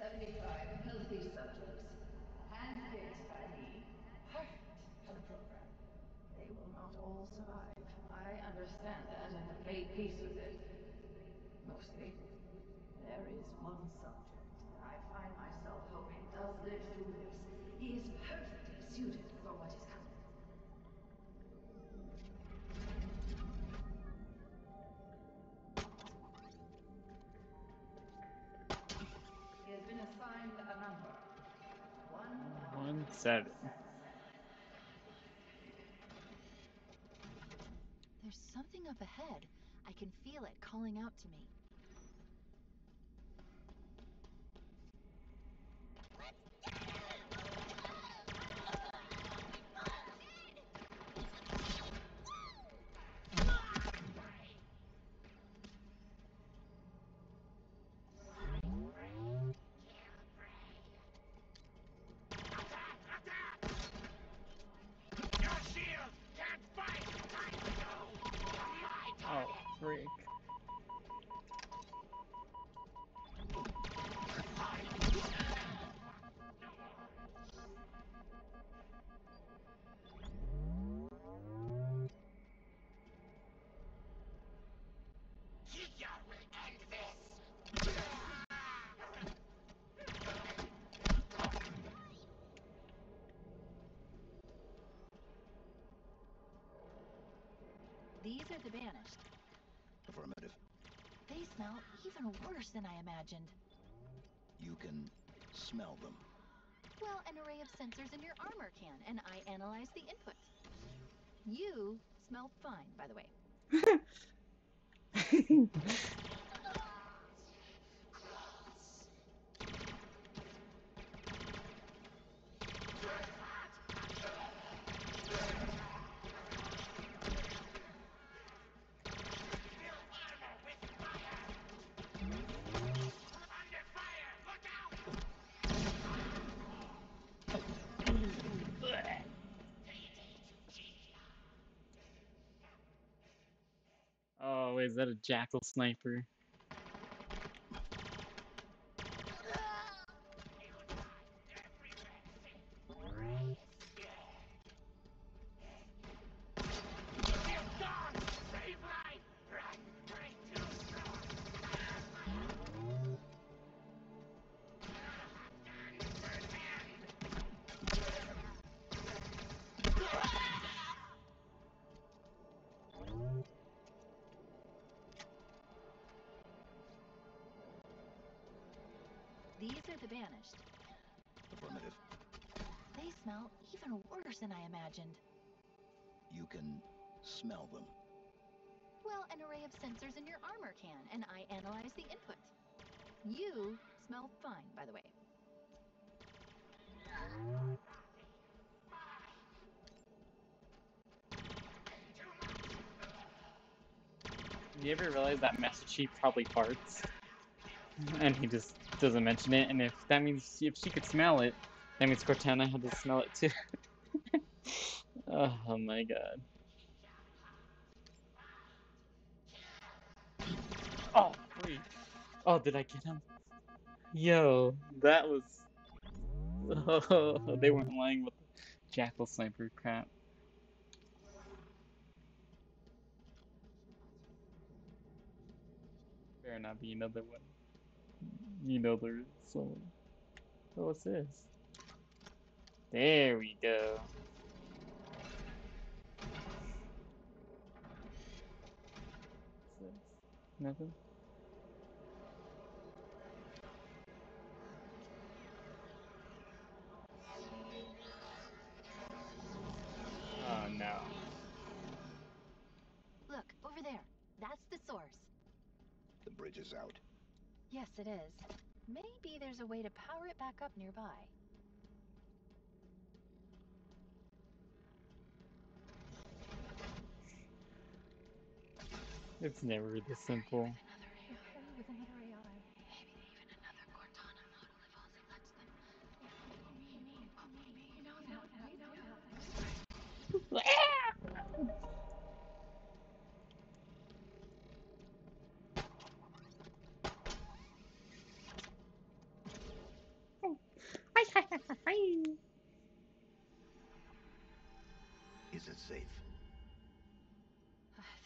75 healthy subjects, handpicked by me, perfect for the program. They will not all survive. I understand that and have made peace with it. Mostly. There is one subject that I find myself hoping does live through this. He is perfectly suited for what is coming. He has been assigned a number. One, One seven. There's something up ahead. I can feel it calling out to me. These are the banished. Affirmative. They smell even worse than I imagined. You can smell them. Well, an array of sensors in your armor can, and I analyze the input. You smell fine, by the way. Is that a jackal sniper? Sensors in your armor can, and I analyze the input. You smell fine, by the way. Do you ever realize that Master Chief probably farts? And he just doesn't mention it, and if that means if she could smell it, that means Cortana had to smell it too. oh my god. Oh, wait. Oh, did I get him? Yo, that was. Oh, they weren't lying with the jackal sniper crap. Better not be another one. You know there's someone. Oh, what's this? There we go. Nothing? Is out. Yes, it is. Maybe there's a way to power it back up nearby. It's never this simple.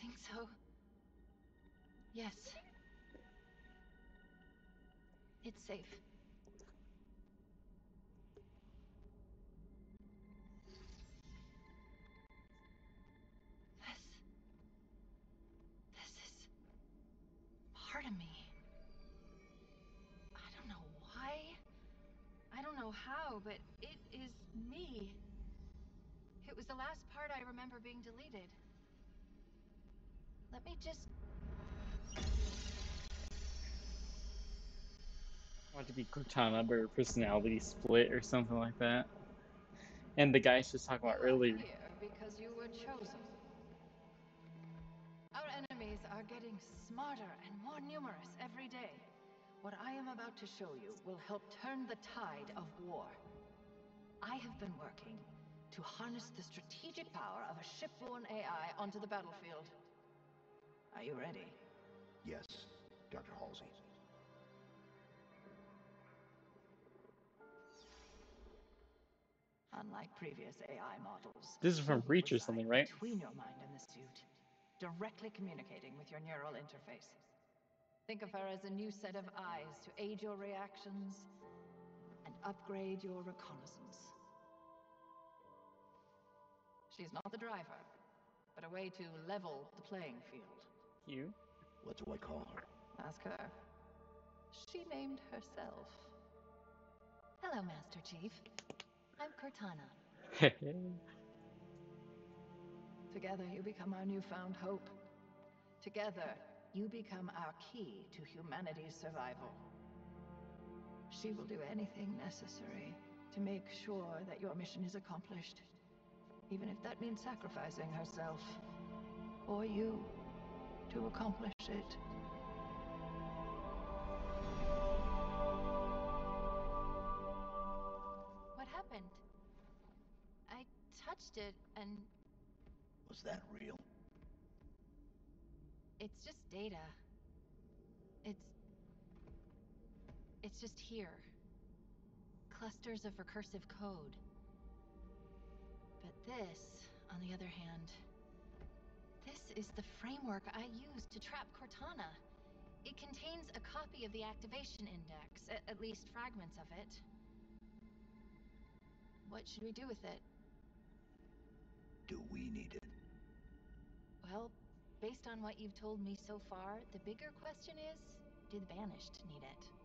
think so. Yes. It's safe. This. This is part of me. I don't know why. I don't know how, but it is me. It was the last part I remember being deleted. Let me just. Want to be Cortana, but her personality split or something like that. And the guy she was talking about earlier. because you were chosen. Our enemies are getting smarter and more numerous every day. What I am about to show you will help turn the tide of war. I have been working to harness the strategic power of a shipborne AI onto the battlefield. Are you ready? Yes, Dr. Halsey. Unlike previous AI models, This is from she will Reach or something, right? Between your mind and the suit, directly communicating with your neural interface. Think of her as a new set of eyes to aid your reactions and upgrade your reconnaissance. She's not the driver, but a way to level the playing field. You? What do I call her? Ask her. She named herself. Hello, Master Chief. I'm Cortana. Together, you become our newfound hope. Together, you become our key to humanity's survival. She will do anything necessary to make sure that your mission is accomplished, even if that means sacrificing herself or you to accomplish it. What happened? I touched it and Was that real? It's just data. It's. It's just here. Clusters of recursive code. But this, on the other hand, this is the framework I used to trap Cortana. It contains a copy of the activation index, at least fragments of it. What should we do with it? Do we need it? Well, based on what you've told me so far, the bigger question is do the Banished need it?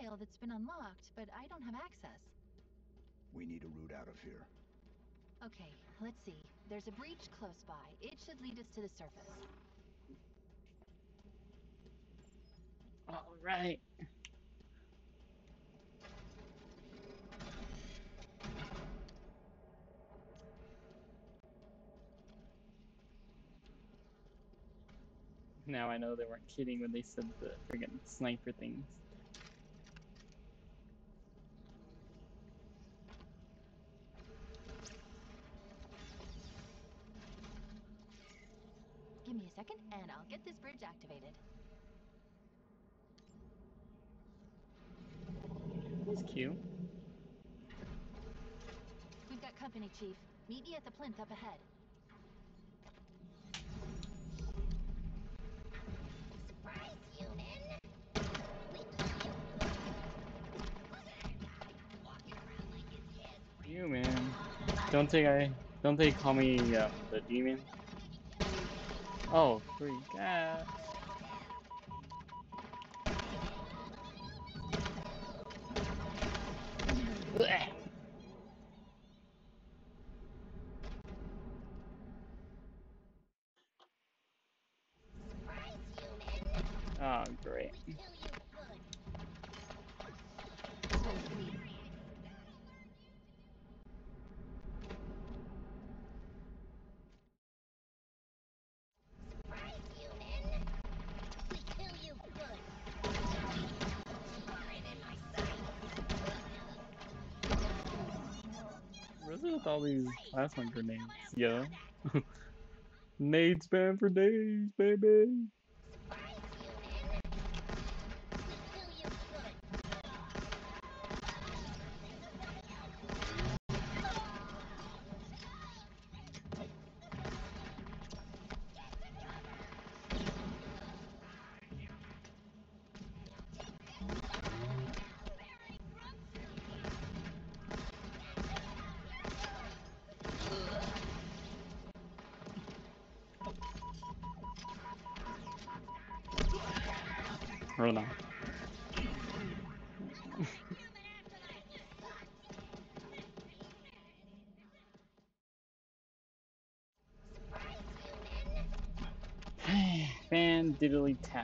File that's been unlocked, but I don't have access. We need a route out of here. Okay, let's see. There's a breach close by. It should lead us to the surface. All right. Now I know they weren't kidding when they said the friggin' sniper things. Give me a second, and I'll get this bridge activated. That's cute. We've got company, Chief. Meet me at the plinth up ahead. Surprise, human! Human. Don't think I. Don't they call me um, the demon? Oh, freak out. Blech. What's with all these plasma grenades, yo? Nade spam for days, baby.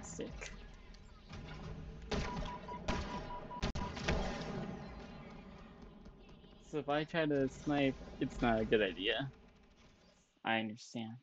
Diddly tastic. So if I try to snipe, it's not a good idea. I understand.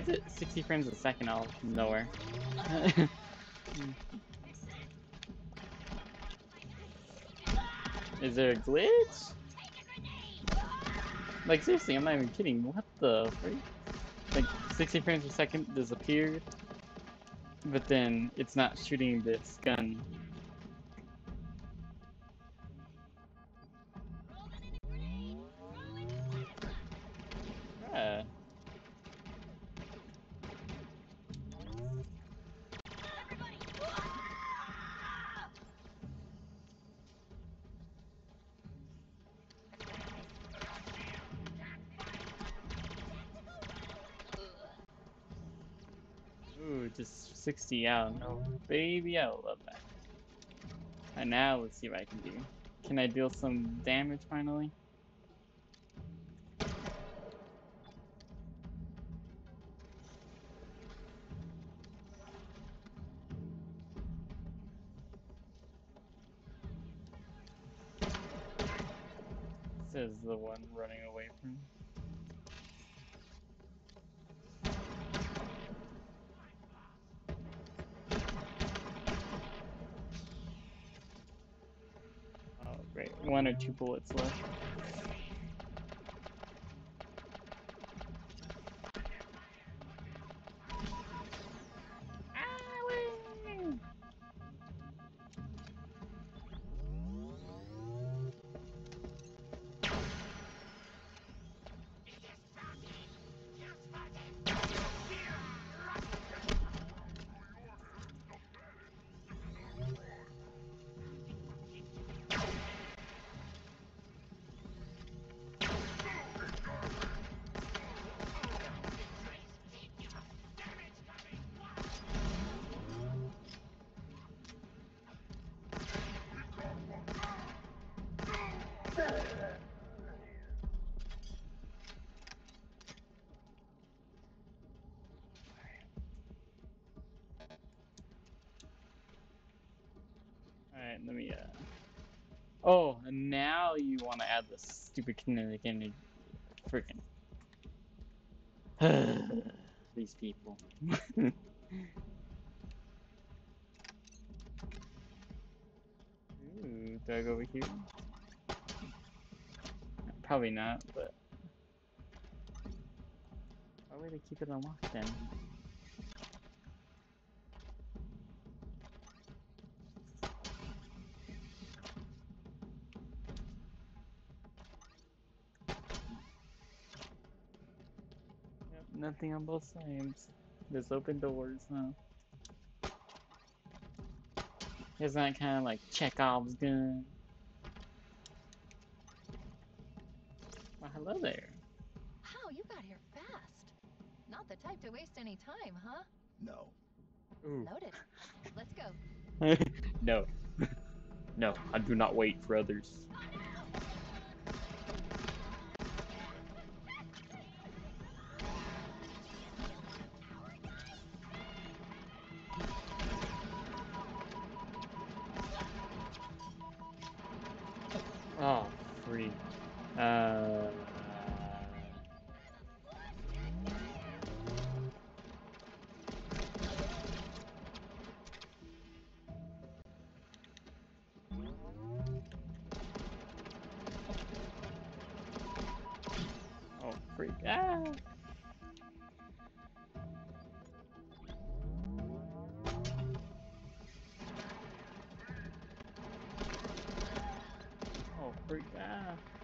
Is it 60 frames a second out of nowhere? is there a glitch? Like seriously, I'm not even kidding. What the freak? Like 60 frames per second disappeared. But then it's not shooting this gun. 60, out. Baby, I love that. And now let's see what I can do. Can I deal some damage finally? Two bullets left. Stupid kinetic energy. Freaking. These people. Ooh, do I go over here? Probably not, but... Why would they keep it unlocked then? Yep, nothing on both sides. There's open doors, huh? Isn't that kind of like Chekhov's gun? Well, hello there. Wow, you got here fast. Not the type to waste any time, huh? No. Ooh. Noted. Let's go. no. no, I do not wait for others. Oh, freak.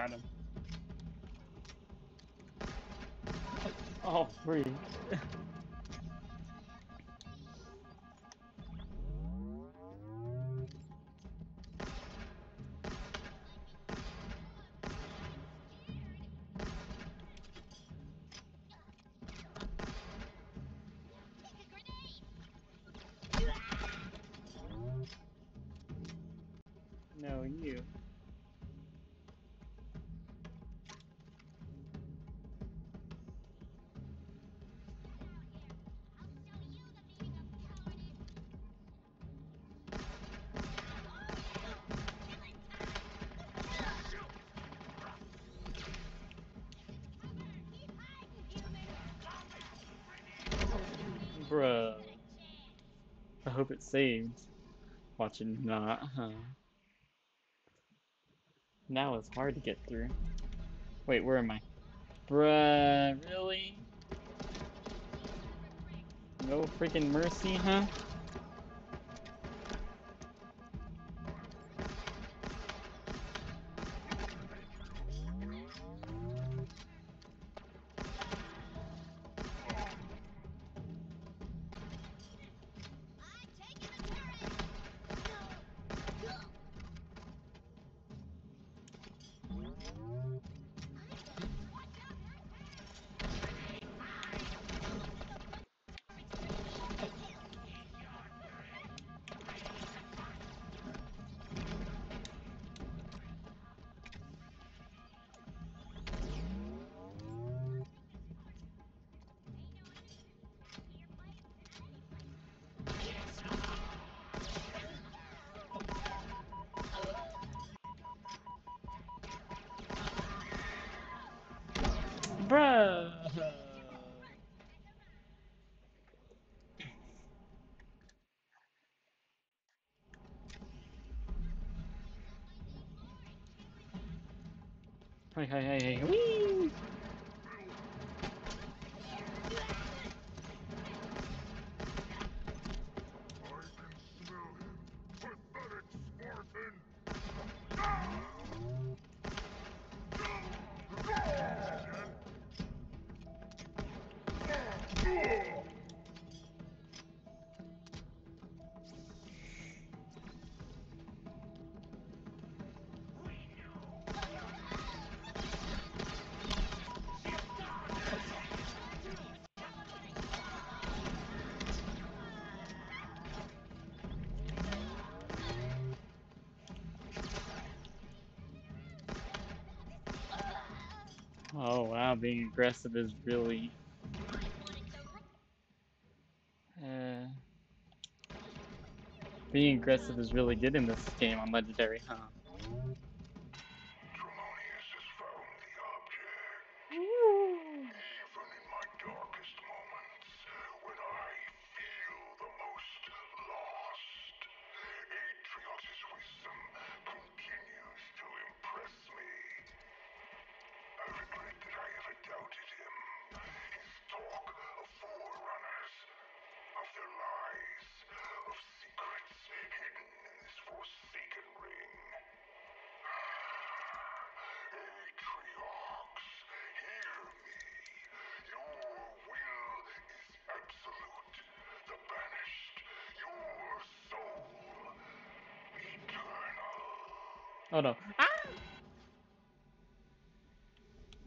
Got him. Oh, free. Hope it saved. Watching not, huh? Now it's hard to get through. Wait, where am I? Bruh, really? No freaking mercy, huh? Hey, hey, hey, hey, whee! Being aggressive is really... Uh, being aggressive is really good in this game on Legendary, huh? Oh no. Ah!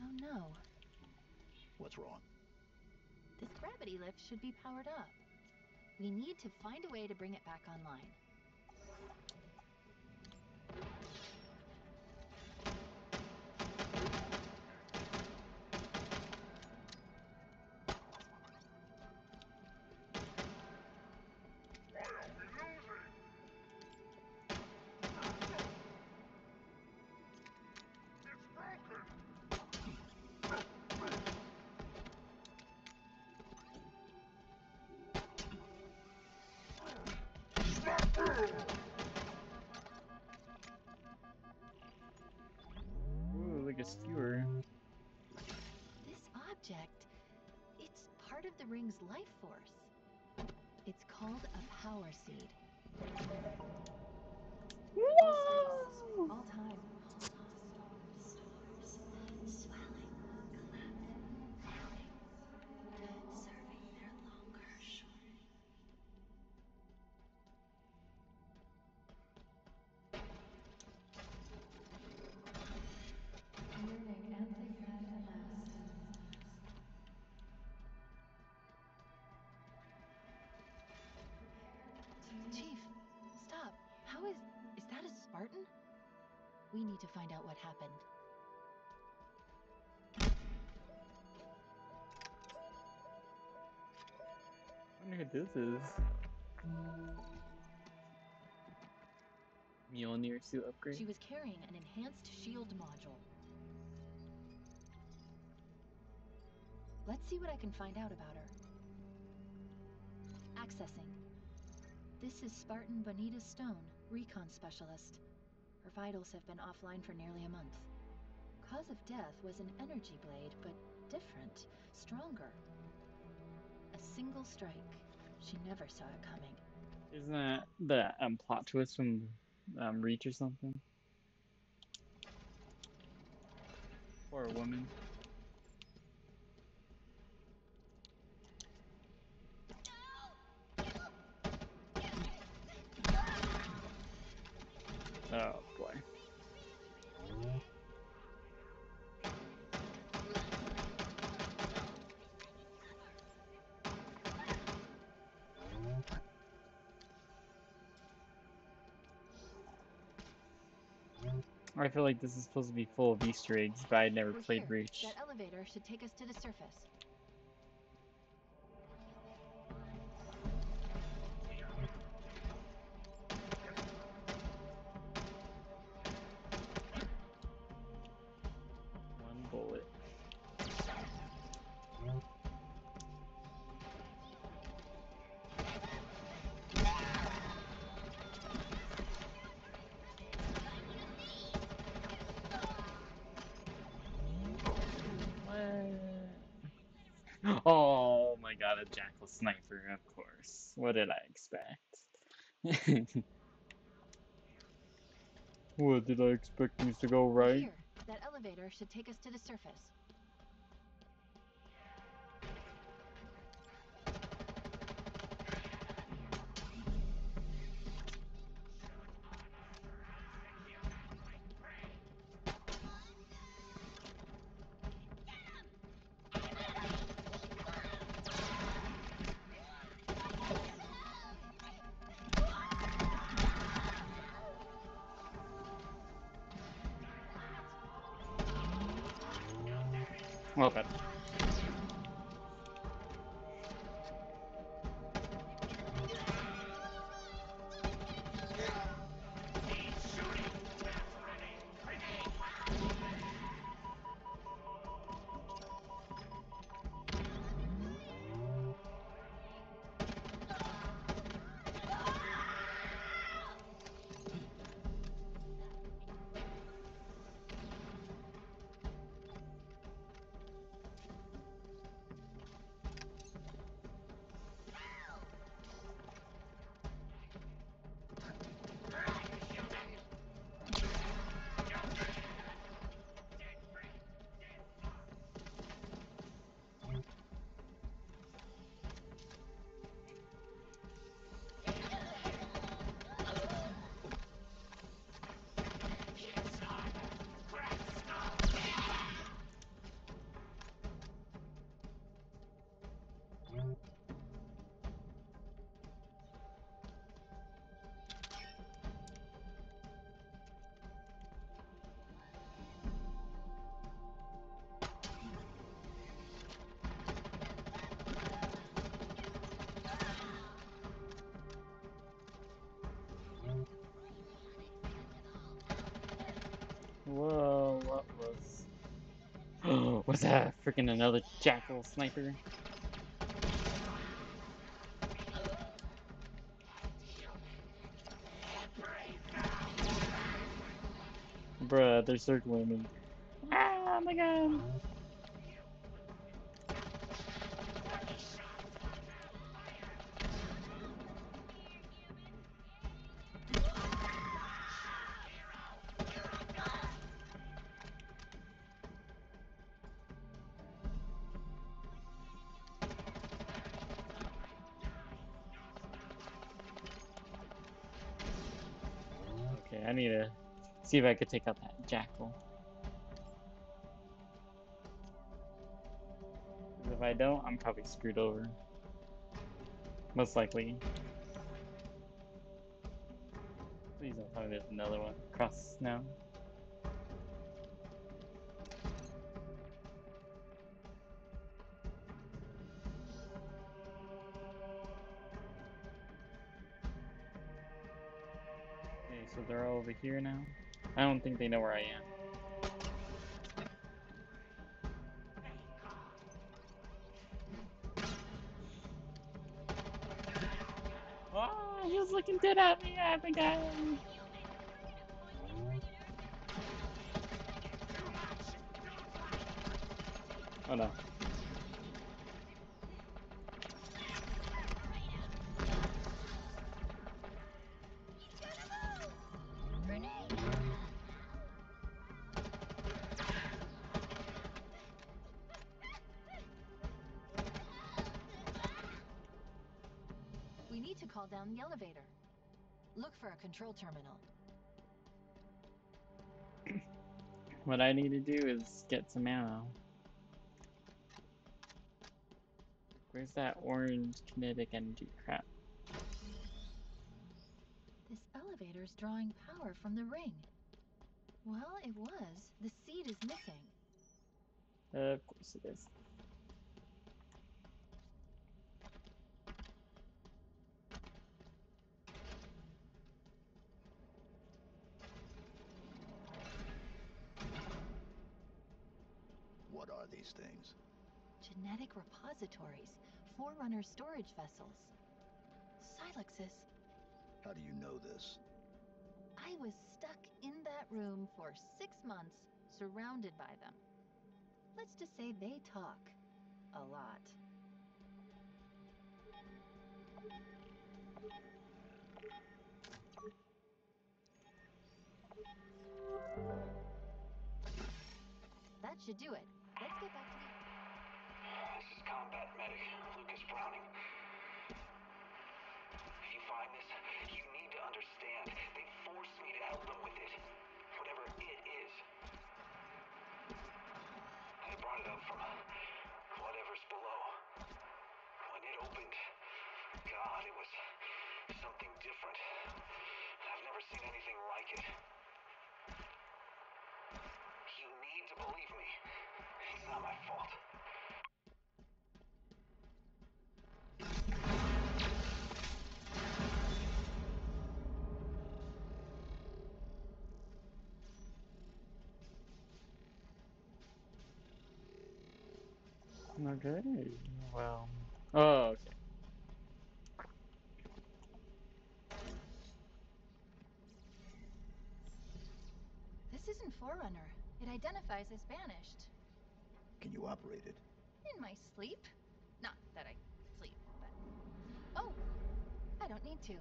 Oh no. What's wrong? This gravity lift should be powered up. We need to find a way to bring it back online. Ring's life force. It's called a power seed. Out what happened. I wonder who this is. Mjolnir suit upgrade. She was carrying an enhanced shield module. Let's see what I can find out about her. Accessing. This is Spartan Bonita Stone, recon specialist. Her vitals have been offline for nearly a month. Cause of death was an energy blade, but different, stronger. A single strike. She never saw it coming. Isn't that the um, plot twist from um, Reach or something? Or a woman? I feel like this is supposed to be full of Easter eggs, but I never We're played here. Reach. That elevator should take us to the surface. Sniper, of course. What did I expect? what did I expect things to go right? Here. That elevator should take us to the surface. Was... that freaking another jackal sniper? Bruh, they're circling me. Ah, oh my god! see if I could take out that jackal. If I don't, I'm probably screwed over. Most likely. Please don't tell me there's another one Cross now. Okay, so they're all over here now. I don't think they know where I am. Oh, he was looking dead at me, Abigail. Oh control terminal. What I need to do is get some ammo. Where's that orange kinetic energy crap? This elevator's drawing power from the ring. Well, it was. The seed is missing. Of course it is. What are these things? Genetic repositories. Forerunner storage vessels. Silexes. How do you know this? I was stuck in that room for six months, surrounded by them. Let's just say they talk. A lot. That should do it. Let's get back to the. This is combat medic Lucas If you find this, you need to understand. They forced me to help them with it. Whatever it is. I brought it up from whatever's below. When it opened, God, it was something different. I've never seen anything like it. You need to believe me. It's not my fault. Okay. Well. Oh, okay. This isn't Forerunner. It identifies as banished. Can you operate it? In my sleep. Not that I sleep, but. Oh! I don't need to.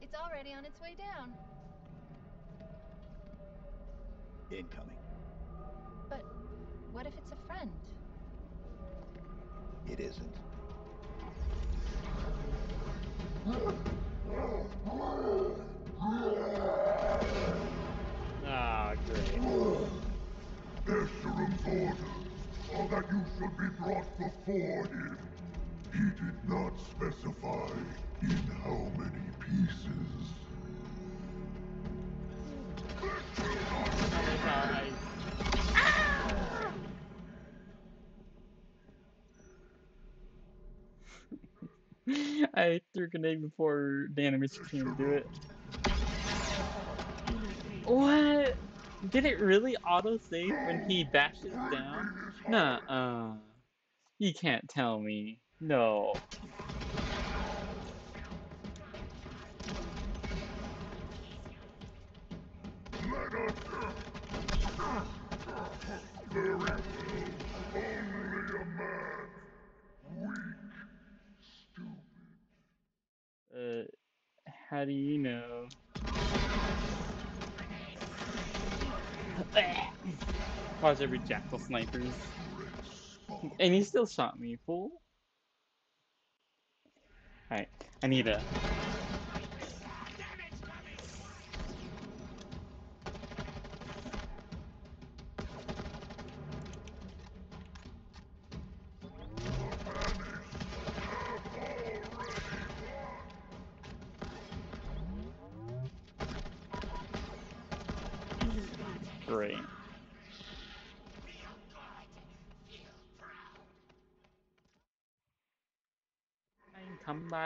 It's already on its way down. Incoming. But what if it's a friend? It isn't. Ah, great. Escharum's orders are that you should be brought before him. He did not specify in how many pieces. I threw a grenade before the animation team do it. What? Did it really auto save when he bashes down? Nah, uh. You can't tell me. No. How do you know? Watch every jackal snipers. And he still shot me, fool. Alright, I need a.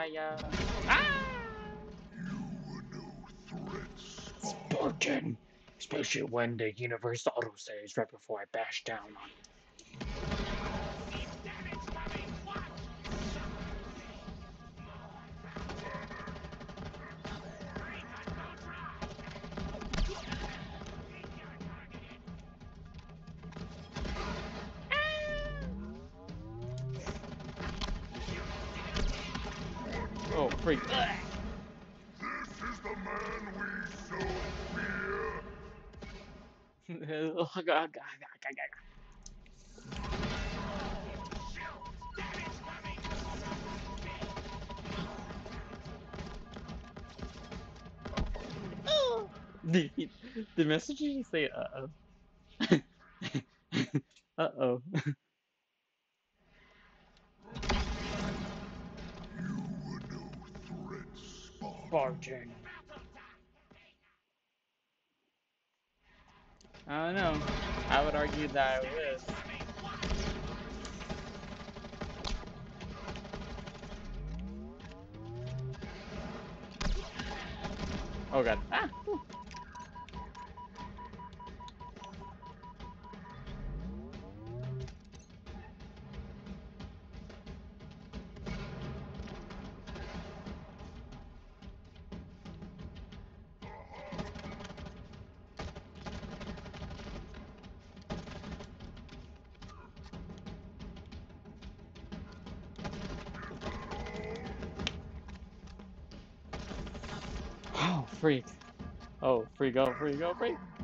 Kumbaya. Ah! You were no threat, Spawn. Spartan. Especially when the universe auto saves right before I bash down on it. God, God, God, God, God. The, the message you say, uh oh. uh oh. You were no threat, Spartan. Spartan. I don't know. I would argue that I was. Oh god. Ah! Free go, free go, free.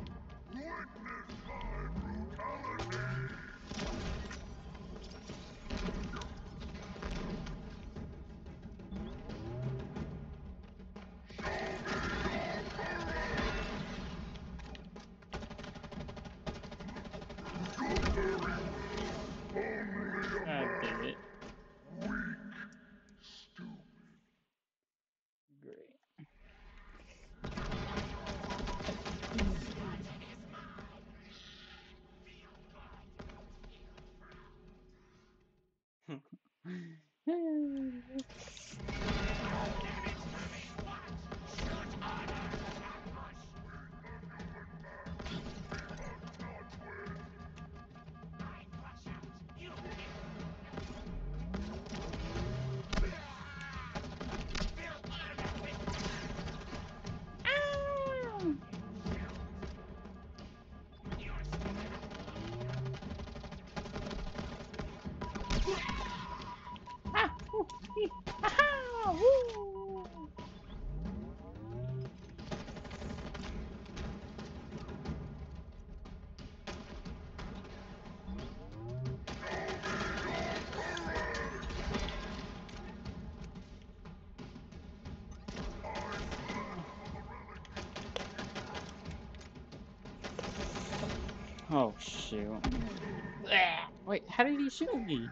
Shoot me?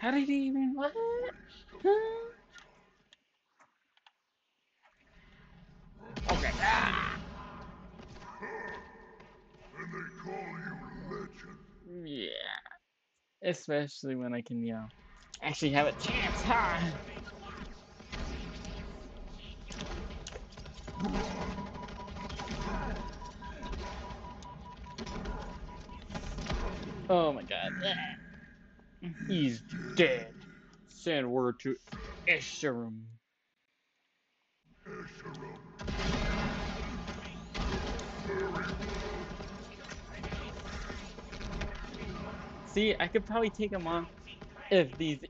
How did he even what? Huh? Okay. Ah! And they call you legend. Yeah. Especially when I can, you know, actually have a chance, huh? Oh my god. He's dead. Send word to. Escharum. See, I could probably take him on if these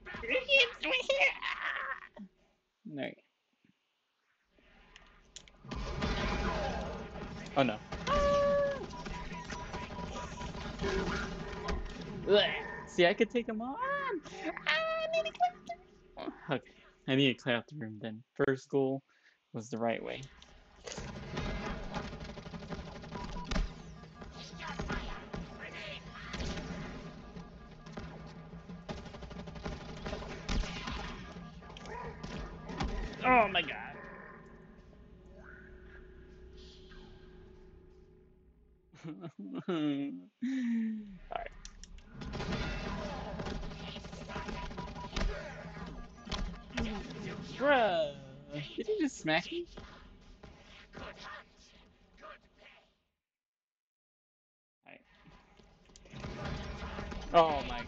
See, I could take him on. Ah, I need to clear the Okay, I need to clear out the room then. First goal was the right way. Oh my god. Alright. Bruh! Did he just smack me? Oh my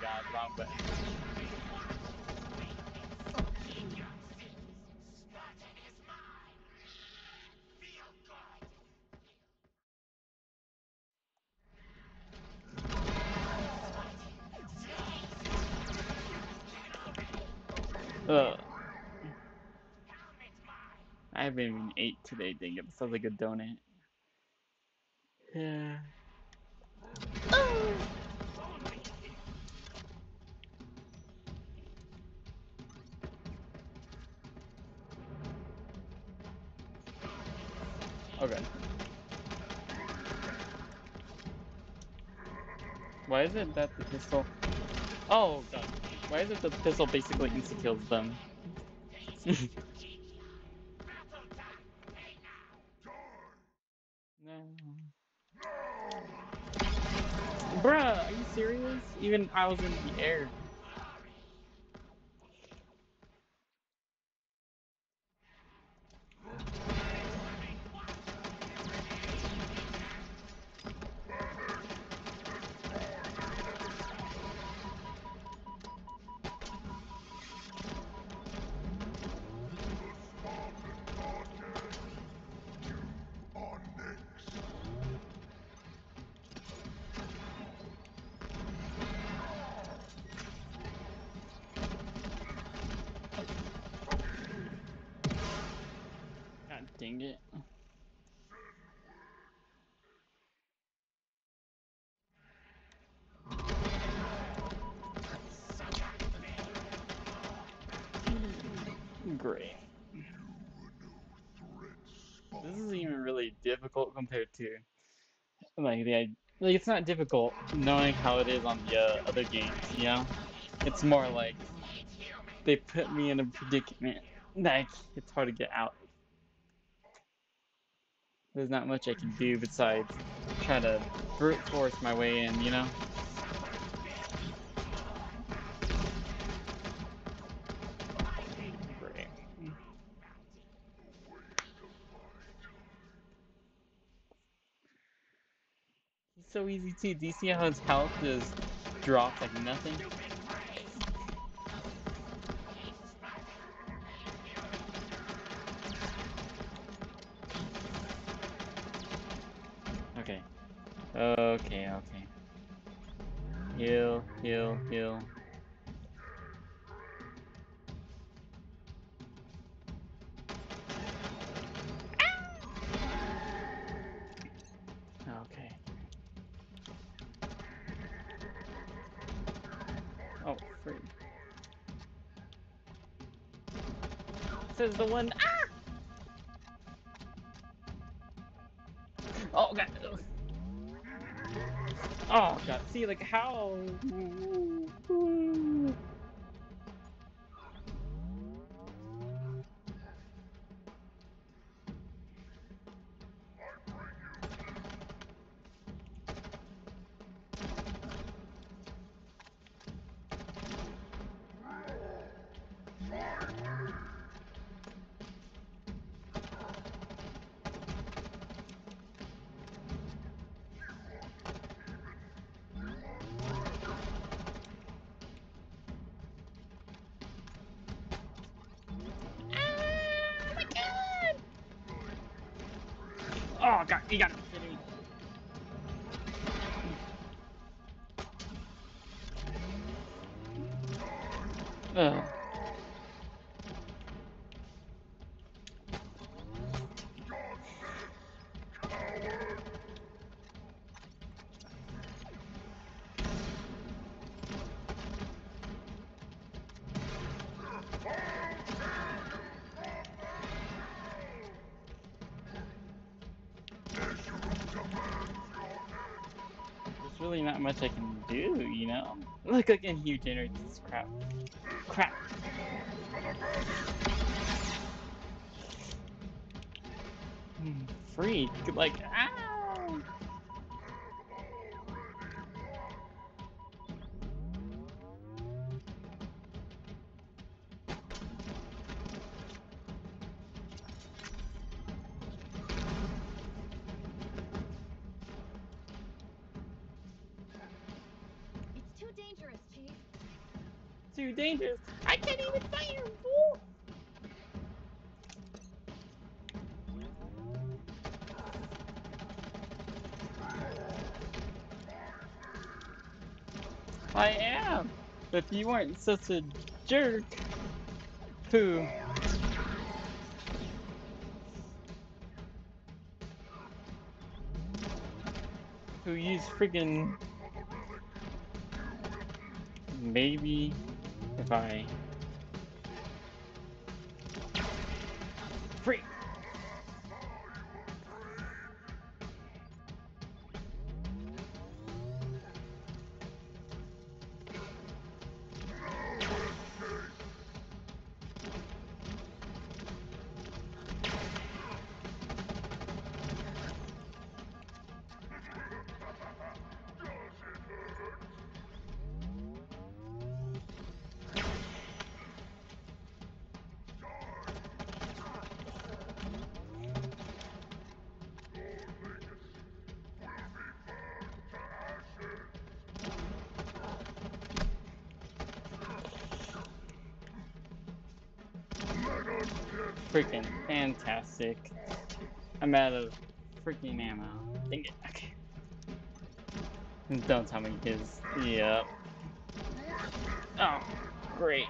haven't even ate today, dang it. Sounds like a donut. Yeah. Okay. Why is it that the pistol... Oh, god. Why is it the pistol basically insta-kills them? serious? Even I was in the air. Like it's not difficult knowing how it is on the uh, other games, you know? It's more like they put me in a predicament like it's hard to get out. There's not much I can do besides try to brute force my way in, you know? See how his health just drops like nothing? The one. Ah! Oh god. Oh god. See, like how? Not much I can do, you know? Look again, he generates this crap. Crap. I am! If you weren't such a jerk, who who used friggin' maybe if I fantastic. I'm out of freaking ammo. Dang it. Okay. Don't tell me his. Yep. Oh, great.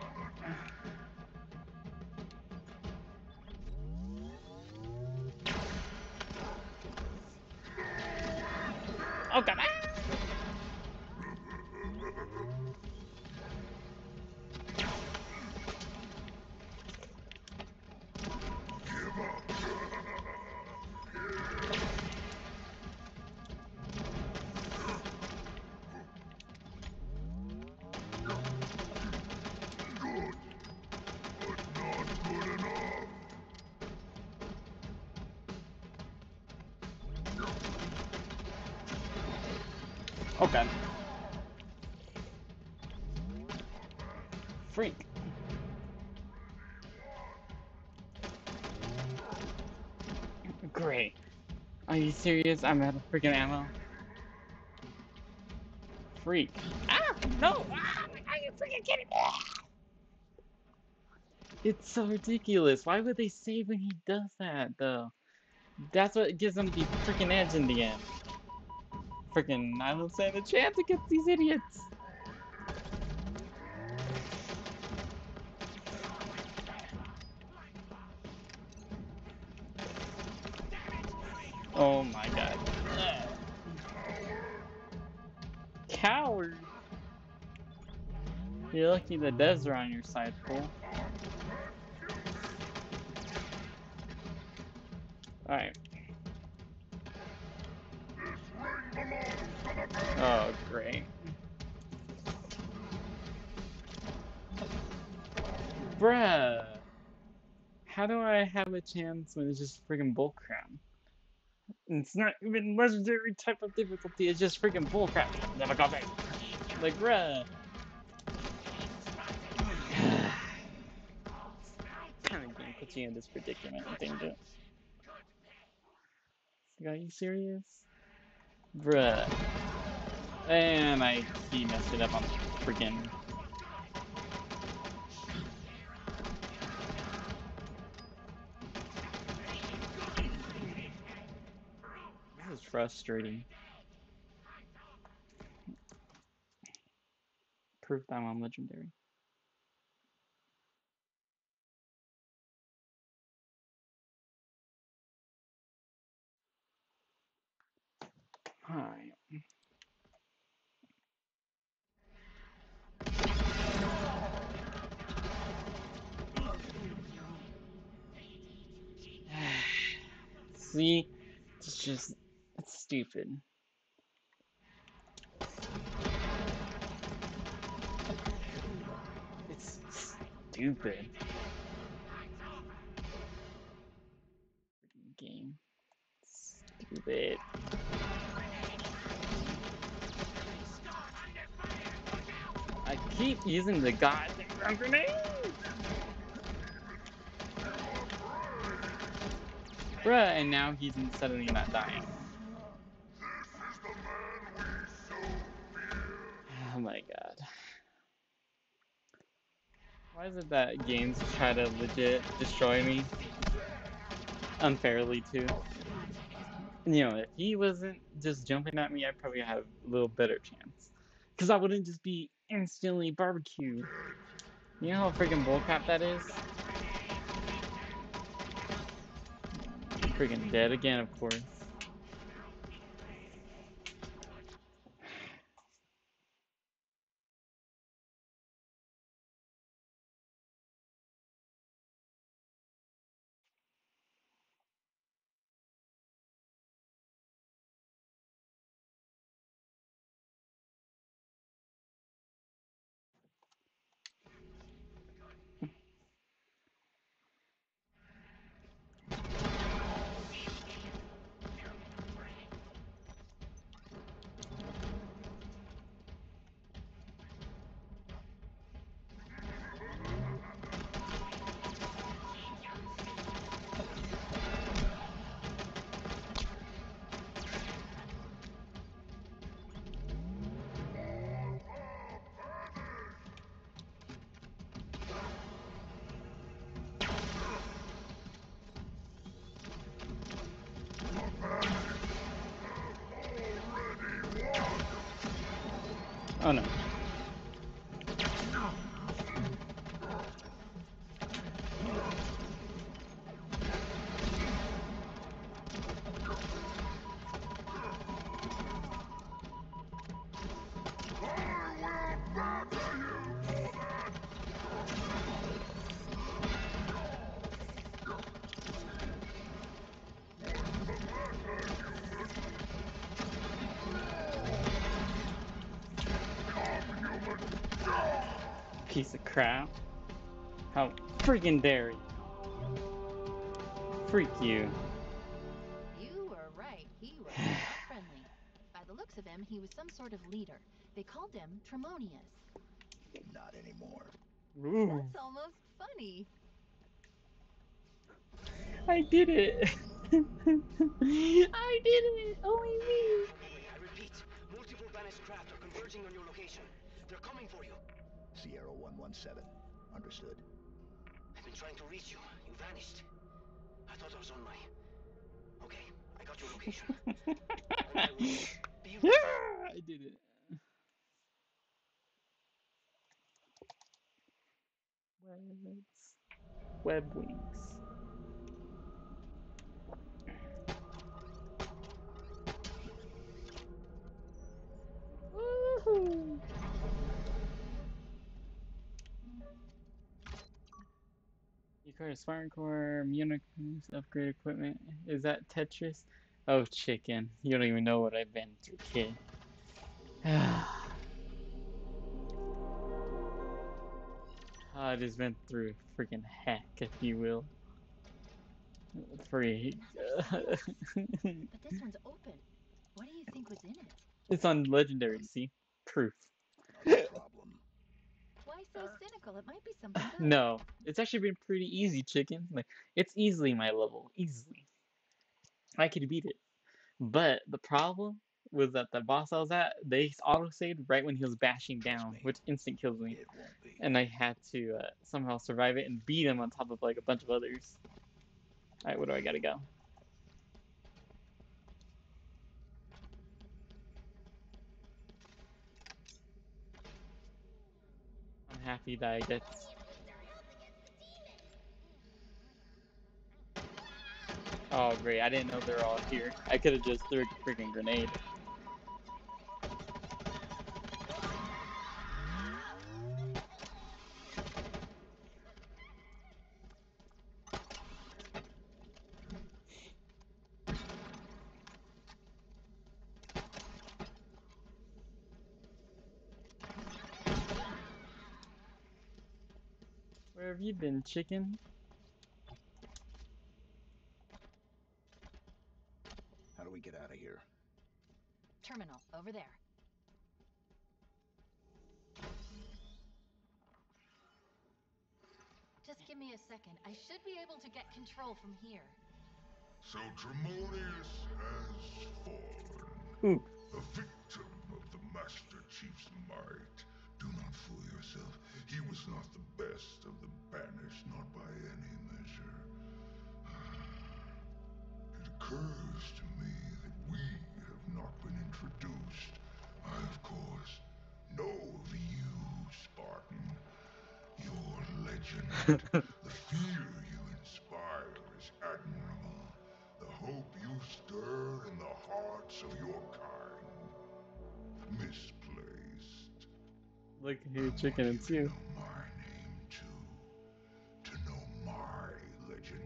Serious? I'm out of freaking ammo. Freak. Ah! No! Ah! Are you freaking kidding me? It's so ridiculous. Why would they save when he does that, though? That's what gives them the freaking edge in the end. Freaking, I don't stand a chance against these idiots. The devs are on your side, fool. Alright. Oh, great. Bruh! How do I have a chance when it's just freaking bullcrap? It's not even legendary type of difficulty, it's just freaking bullcrap difficulty. Like, bruh. Of game puts you in this predicament, I think, it. Are you serious? Bruh. And I keep messing it up on freaking. This is frustrating. Proof that I'm legendary. Hi. See, it's just it's stupid. It's stupid. Game. Stupid. I keep using the goddamn grenade. Bruh, and now he's suddenly not dying. Oh my god. Why is it that games try to legit destroy me? Unfairly, too. You know, if he wasn't just jumping at me, I'd probably have a little better chance. Because I wouldn't just be instantly barbecued. You know how freaking bullcrap that is? Freaking dead again, of course. Piece of crap. How freaking dare you? Freak you. You were right. He was not friendly. By the looks of him, he was some sort of leader. They called him Tremonius. Not anymore. Ooh, That's almost funny. I did it. I did it. Only me. I repeat, multiple banished craft are converging on your location. They're coming for you. Sierra 117. Understood. I've been trying to reach you. You vanished. I thought I was on my. Okay, I got your location. On my way. Be ready. Yeah, I did it. Webs. Web wings. Woohoo! Require Spartan Core, Munich upgrade equipment. Is that Tetris? Oh, chicken. You don't even know what I've been through, kid. Ah, I just been through freaking heck, if you will. Free. But this one's open. What do you think was in it? it's on legendary, see? Proof. Not a problem. Why so cynical? It might be something good. No, it's actually been pretty easy, chicken. Like, it's easily my level. Easily. I could beat it. But the problem was that the boss I was at, they auto saved right when he was bashing down, which instant kills me. It won't be. And I had to uh, somehow survive it and beat him on top of like a bunch of others. Alright, where do I gotta go? Happy that I get. Oh great, I didn't know they're all here. I could have just threw a freaking grenade. You been, chicken? How do we get out of here? Terminal, over there. Just give me a second. I should be able to get control from here. So Tremonius has fallen. Ooh. A victim of the Master Chief's might. Do not fool yourself. He was not the best of the banished, not by any measure. It occurs to me that we have not been introduced. I, of course, know of you, Spartan. Your legend, the fear you inspire is admirable. The hope you stir in the hearts of your kind. Misplaced. Look here, chicken, it's you. Know my name too. To know my legend.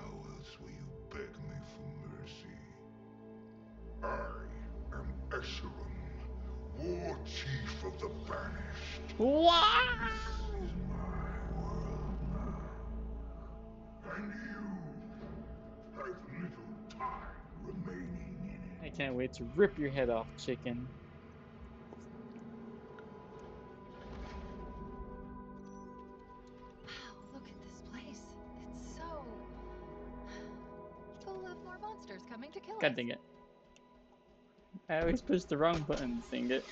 How else will you beg me for mercy? I am Escharum, War Chief of the Banished. What? This is my world now. And you have little time remaining in I can't wait to rip your head off, chicken. Monsters coming to kill God us. dang it. I always push the wrong button, sing it.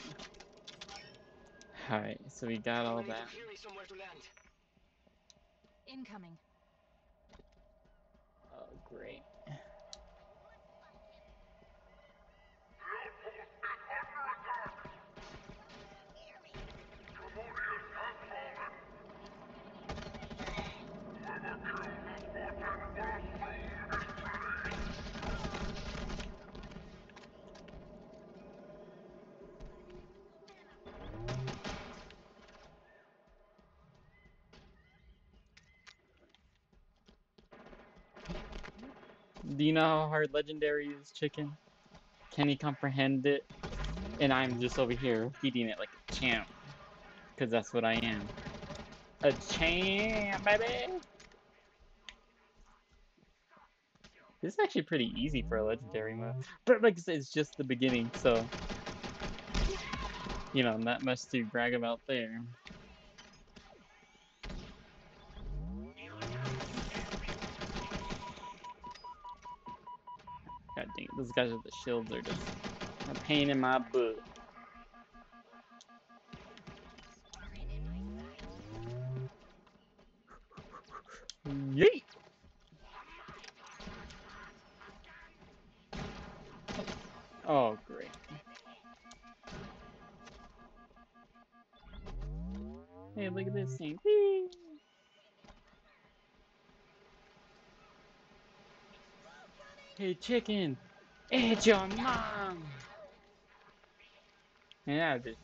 Alright, so we got all that. clearly somewhere to land. Incoming. Oh, great. Do you know how hard legendary is, chicken? Can you comprehend it? And I'm just over here beating it like a champ. Because that's what I am. A champ, baby! This is actually pretty easy for a legendary mode. But like I said, it's just the beginning, so... You know, not much to brag about there. God dang it, those guys with the shields are just a pain in my butt. Yeet! Oh, great. Hey, look at this thing. Whee! Hey, chicken! It's your mom! Yeah, just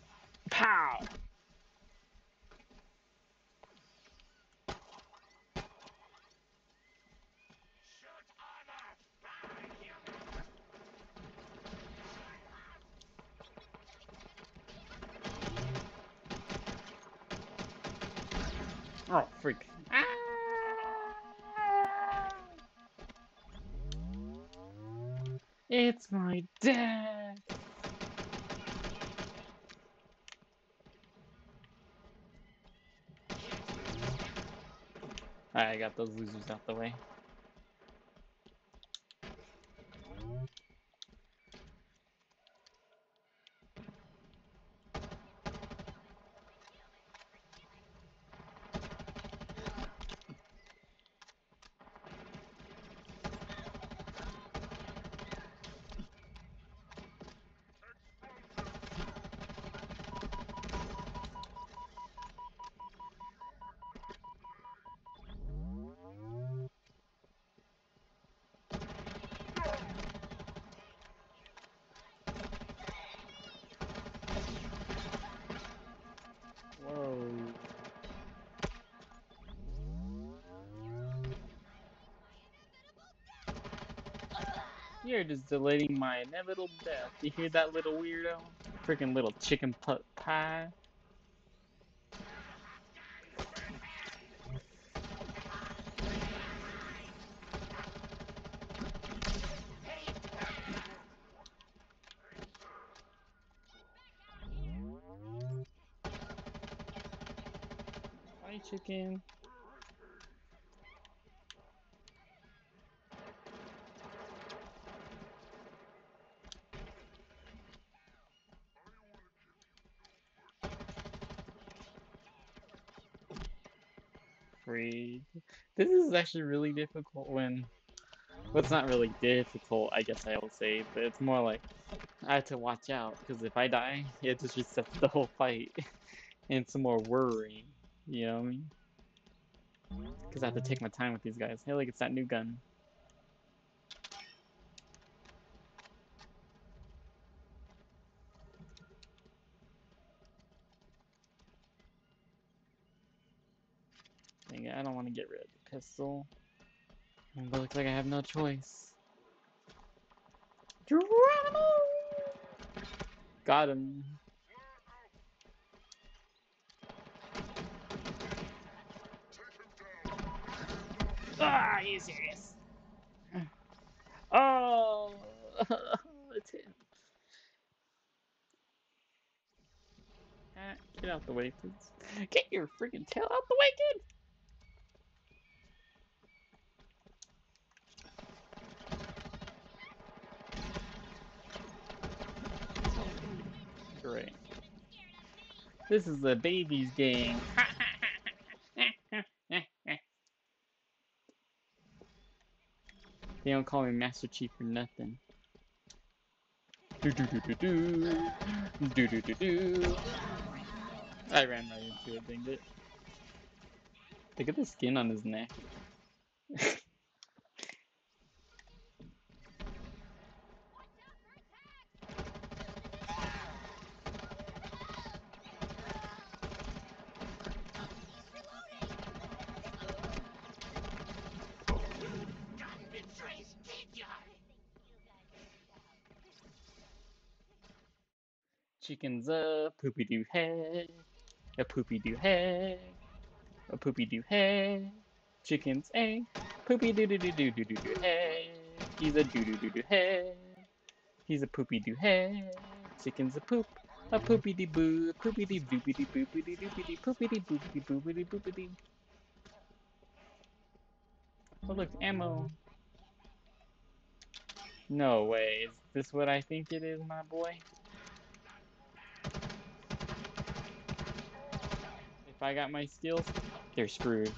pow! Oh, freak. It's my dad! I got those losers out the way. You're just delaying my inevitable death. You hear that little weirdo? Freaking little chicken pie. Hi, chicken. frig. This is actually really difficult when... Well, it's not really difficult, I guess I will say, but it's more like I have to watch out, because if I die, it just resets the whole fight. and some more worrying, you know what I mean? Because I have to take my time with these guys. Hey, look, it's that new gun. Dang it, I don't want to get rid of the pistol. But it looks like I have no choice. Geronimo! Got him. Ah, are you serious? Oh, it's him. Ah, get out the way, please. Get your freaking tail out the way, kid! Great. This is the baby's game. they don't call me Master Chief for nothing. Do do do do do. Do do do do. I ran right into it, dang it. Look at the skin on his neck. Chicken's a poopy doo head, a poopy doo head, a poopy doo head. Chicken's a poopy doo doo doo doo doo doo doo head. He's a doo doo doo doo head. He's a poopy doo head. Chicken's a poop, a poopy dee boo, poopy dee boopy dee boopy dee doopy dee poopy dee boopy dee boopy dee boopy dee. Oh look, ammo. No way, is this what I think it is, my boy? If I got my skills, they're screwed.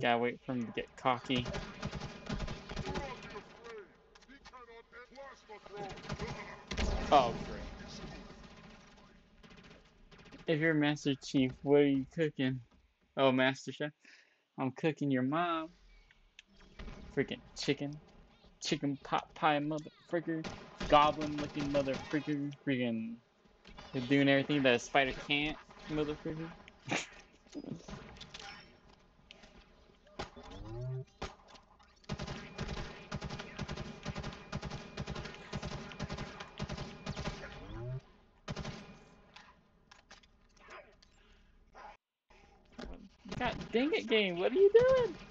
Gotta wait for him to get cocky. You're Master Chief, what are you cooking? Oh, Master Chef. I'm cooking your mom. Freaking chicken. Chicken pot pie mother fricker. Goblin looking motherfreaker. Freaking. Doing everything that a spider can't, mother dang it, game. What are you doing?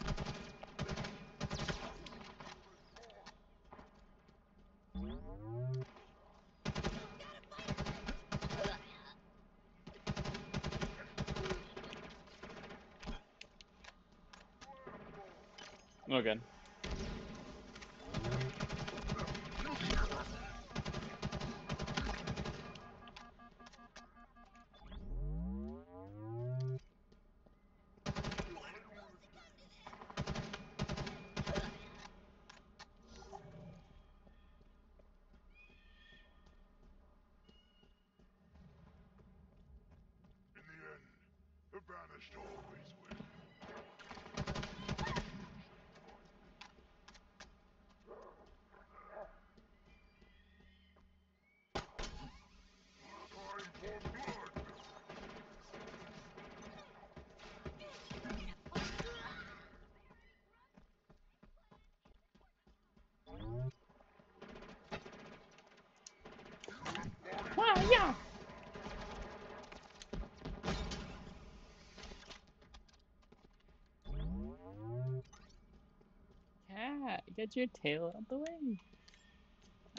Get your tail out the way.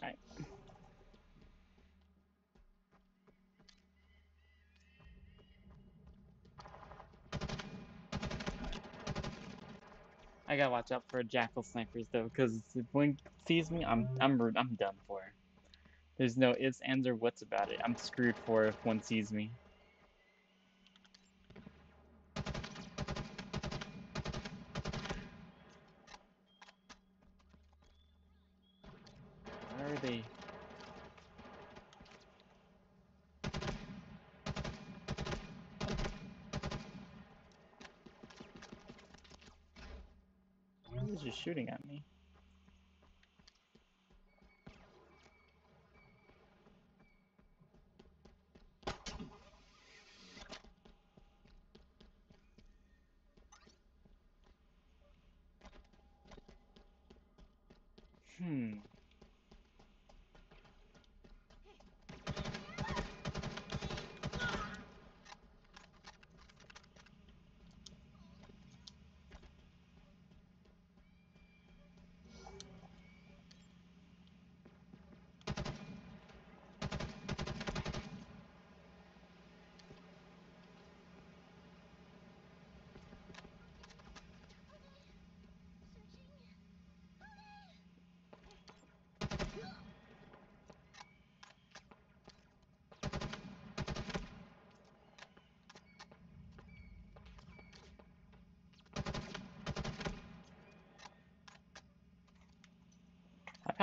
Alright. I gotta watch out for jackal snipers though, because if Blink sees me, I'm I'm I'm done for. There's no ifs, ands, or what's about it. I'm screwed for if one sees me.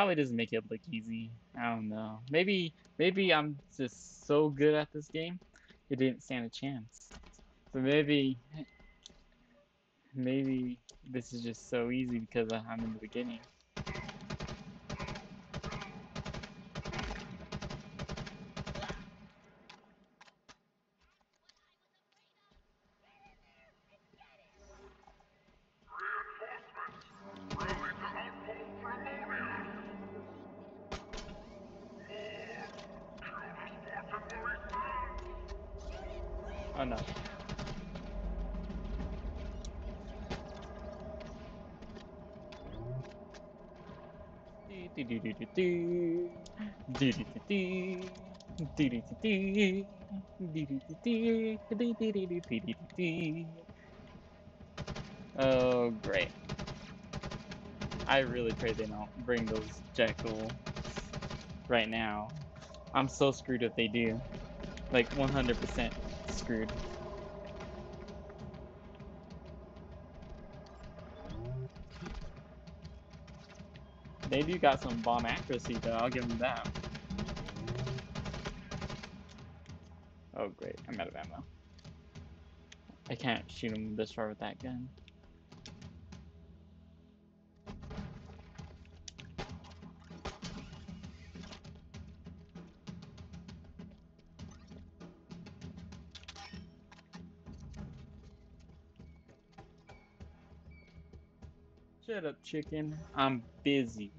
Probably doesn't make it look easy. I don't know. Maybe maybe I'm just so good at this game, it didn't stand a chance. So maybe maybe this is just so easy because I'm in the beginning. Oh no. Oh great. I really pray they don't bring those jackal right now. I'm so screwed if they do. Like 100% screwed. They do got some bomb accuracy though, I'll give them that. Oh great, I'm out of ammo. I can't shoot him this far with that gun. Shut up, chicken. I'm busy.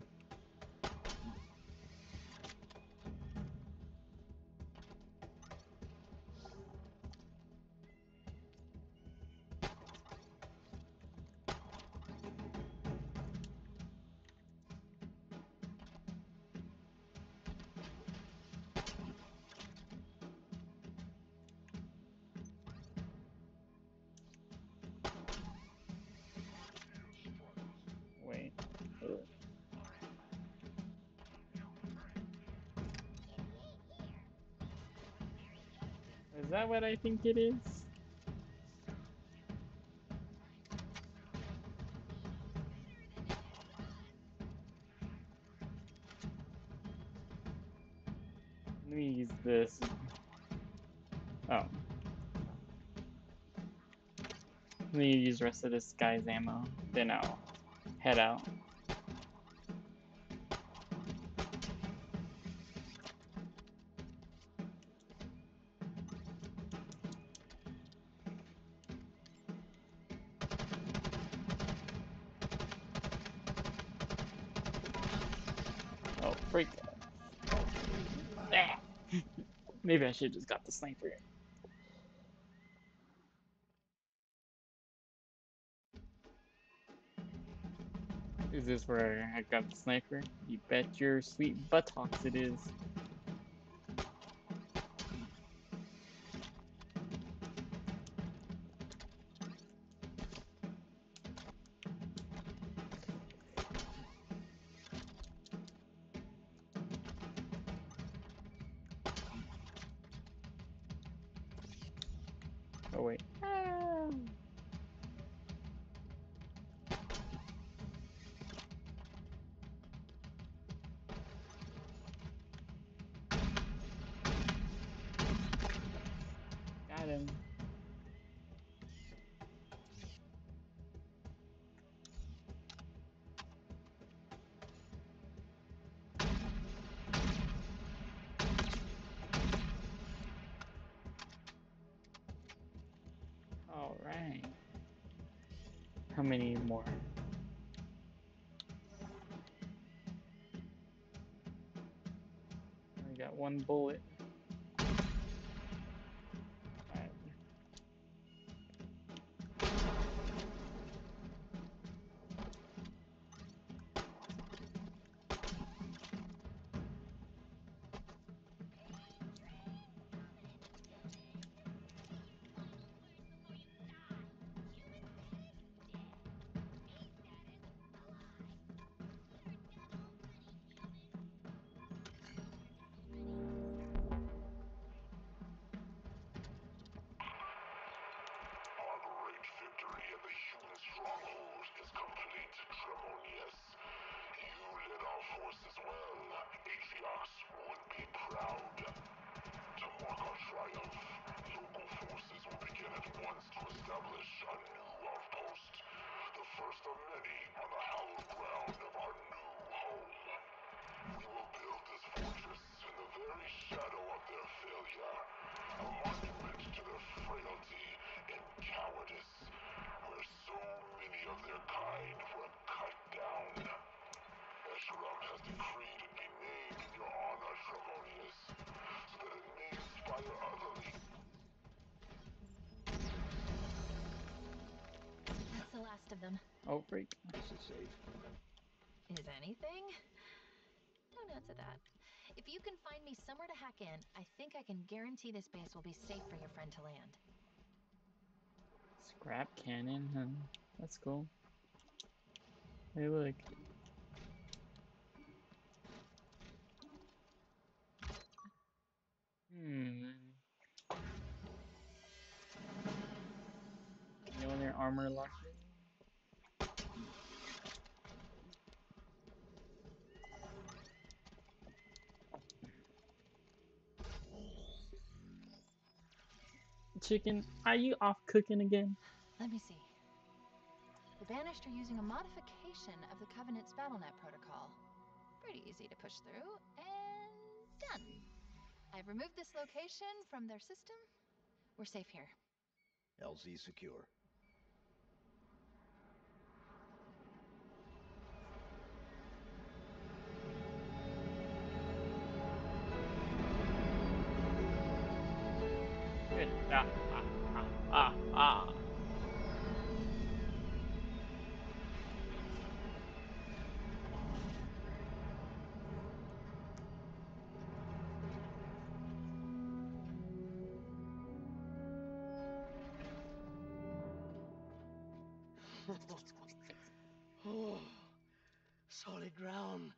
What I think it is? Let me use this. Oh. Let me use the rest of this guy's ammo. Then I'll head out. I should just got the sniper. Is this where I got the sniper? You bet your sweet buttocks it is. Bullet. Oh, freak. This is safe. Is anything? Don't answer that. If you can find me somewhere to hack in, I think I can guarantee this base will be safe for your friend to land. Scrap cannon, huh? That's cool. Hey, look. Hmm. You know when their armor locked Chicken, are you off cooking again? Let me see. The Banished are using a modification of the Covenant's BattleNet protocol. Pretty easy to push through, and done. I've removed this location from their system. We're safe here. LZ secure. Ground.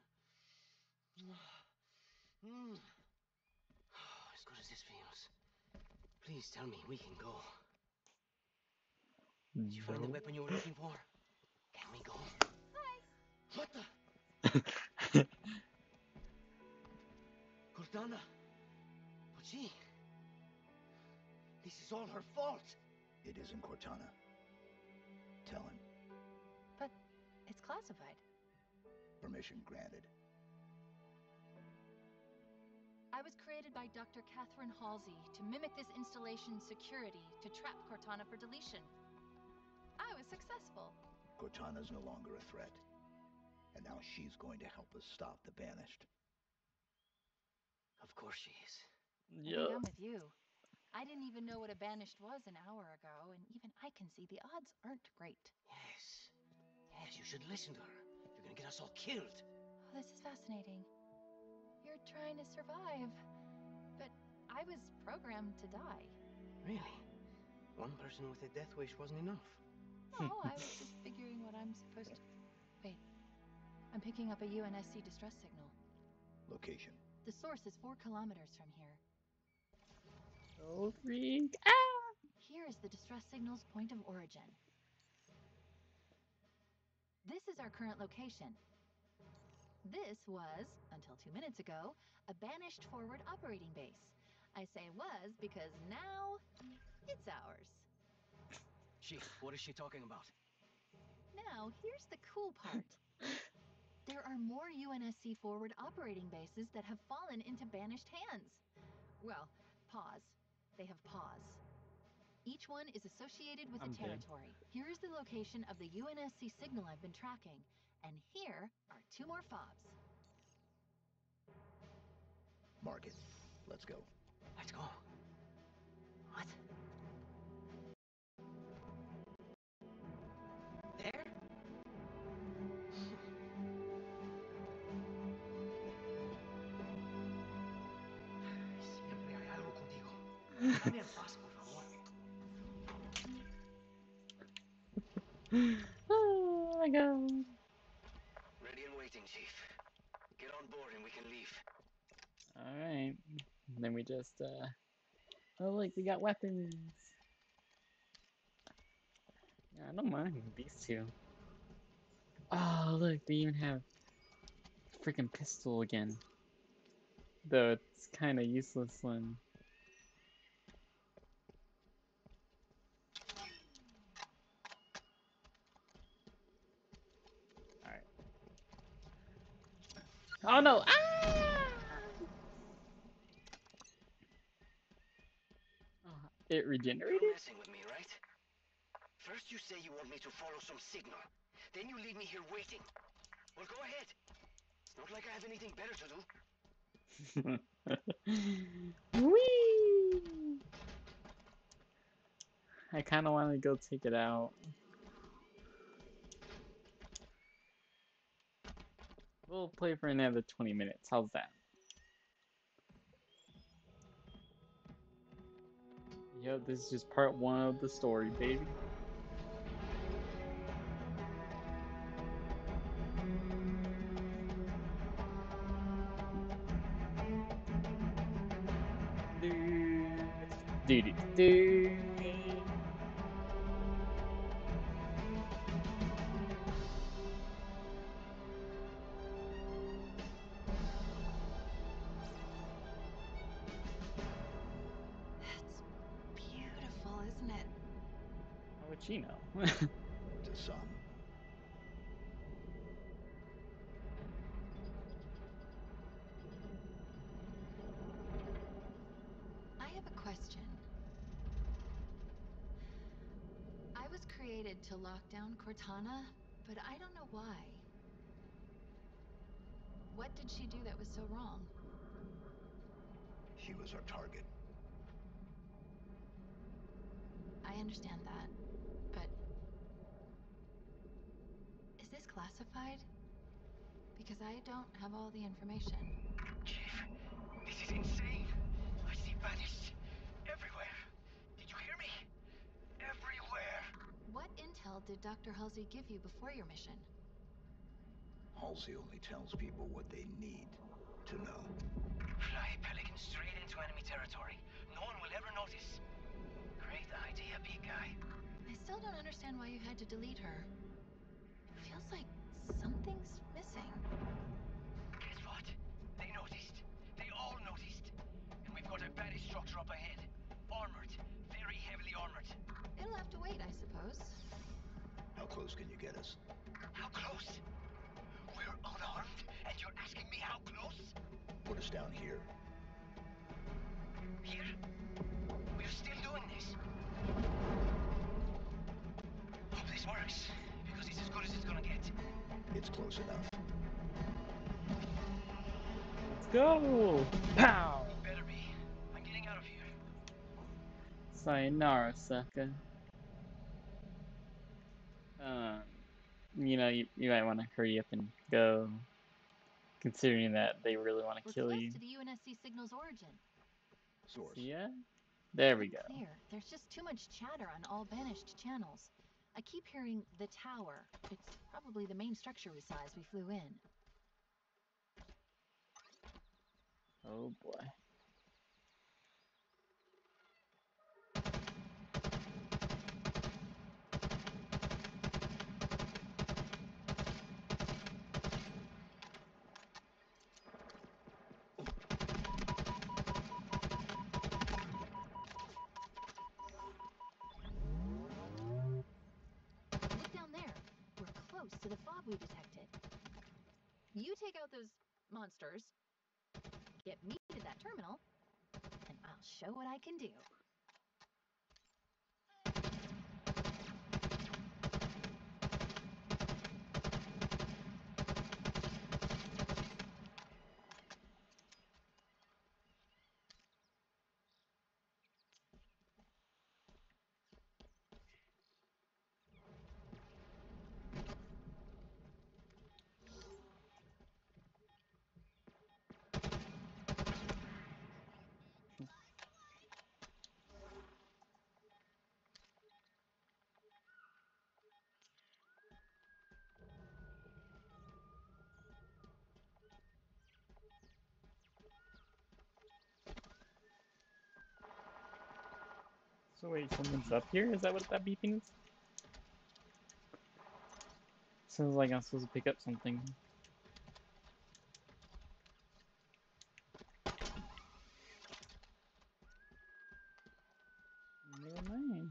Mm. As good as this feels. Please tell me we can go. Did you find the weapon you were looking for? Can we go? What the? Cortana. But she. This is all her fault. It isn't Cortana. Tell him. But it's classified. Permission granted. I was created by Dr. Catherine Halsey to mimic this installation's security to trap Cortana for deletion. I was successful. Cortana's no longer a threat. And now she's going to help us stop the Banished. Of course she is. I think I'm with you. I didn't even know what a banished was an hour ago, and even I can see the odds aren't great. Yes. Yes, you should listen to her. You're gonna get us all killed. Oh, this is fascinating. You're trying to survive. But I was programmed to die. Really? One person with a death wish wasn't enough. No, I was just figuring what I'm supposed to. Wait. I'm picking up a UNSC distress signal. Location. The source is four kilometers from here. Oh, freak. Ah! here is the distress signal's point of origin. This is our current location. This was, until two minutes ago, a banished forward operating base. I say was because now it's ours. Chief, what is she talking about? Now, here's the cool part. There are more UNSC forward operating bases that have fallen into banished hands. Well, pause. They have paws. Each one is associated with I'm a dead. territory. Here is the location of the UNSC signal I've been tracking, and here are two more fobs. Mark it. Let's go. Let's go. What? Oh my god. Ready and waiting, Chief. Get on board and we can leave. Alright. Then we just, uh. Oh, look, we got weapons. Yeah, I don't mind these two. Oh, look, they even have freaking pistol again. Though it's kind of useless when. Oh no! Ah! Oh, it regenerated? You're messing with me, right? First you say you want me to follow some signal. Then you leave me here waiting. Well, go ahead. It's not like I have anything better to do. Whee! I kind of want to go take it out. We'll play for another 20 minutes. How's that? Yo, this is just part one of the story, baby. Do do do. Was created to lock down Cortana, but I don't know why. What did she do that was so wrong? She was our target. I understand that, but. Is this classified? Because I don't have all the information. Chief, this is insane. I see banished everywhere. Did you hear me? Everywhere. What intel did Dr. Halsey give you before your mission? Halsey only tells people what they need to know. Fly Pelican straight into enemy territory. No one will ever notice. Great idea, big guy. I still don't understand why you had to delete her. It feels like something's missing. Guess what? They noticed. They all noticed. And we've got a banished close can you get us? How close? We're unarmed, and you're asking me how close? Put us down here. Here? We're still doing this. Hope this works, because it's as good as it's gonna get. It's close enough. Let's go! Pow! Better be. I'm getting out of here. Sayonara, sucker. Um, you know, you, you might want to hurry up and go, considering that they really want to kill you. to the UNSC signal's origin. Source. Yeah? There we go. Clear. There's just too much chatter on all banished channels. I keep hearing the tower. It's probably the main structure we saw as we flew in. Oh boy. We. You take out those monsters, get me to that terminal, and I'll show what I can do. So wait, someone's up here? Is that what that beeping is? Sounds like I'm supposed to pick up something. Never mind.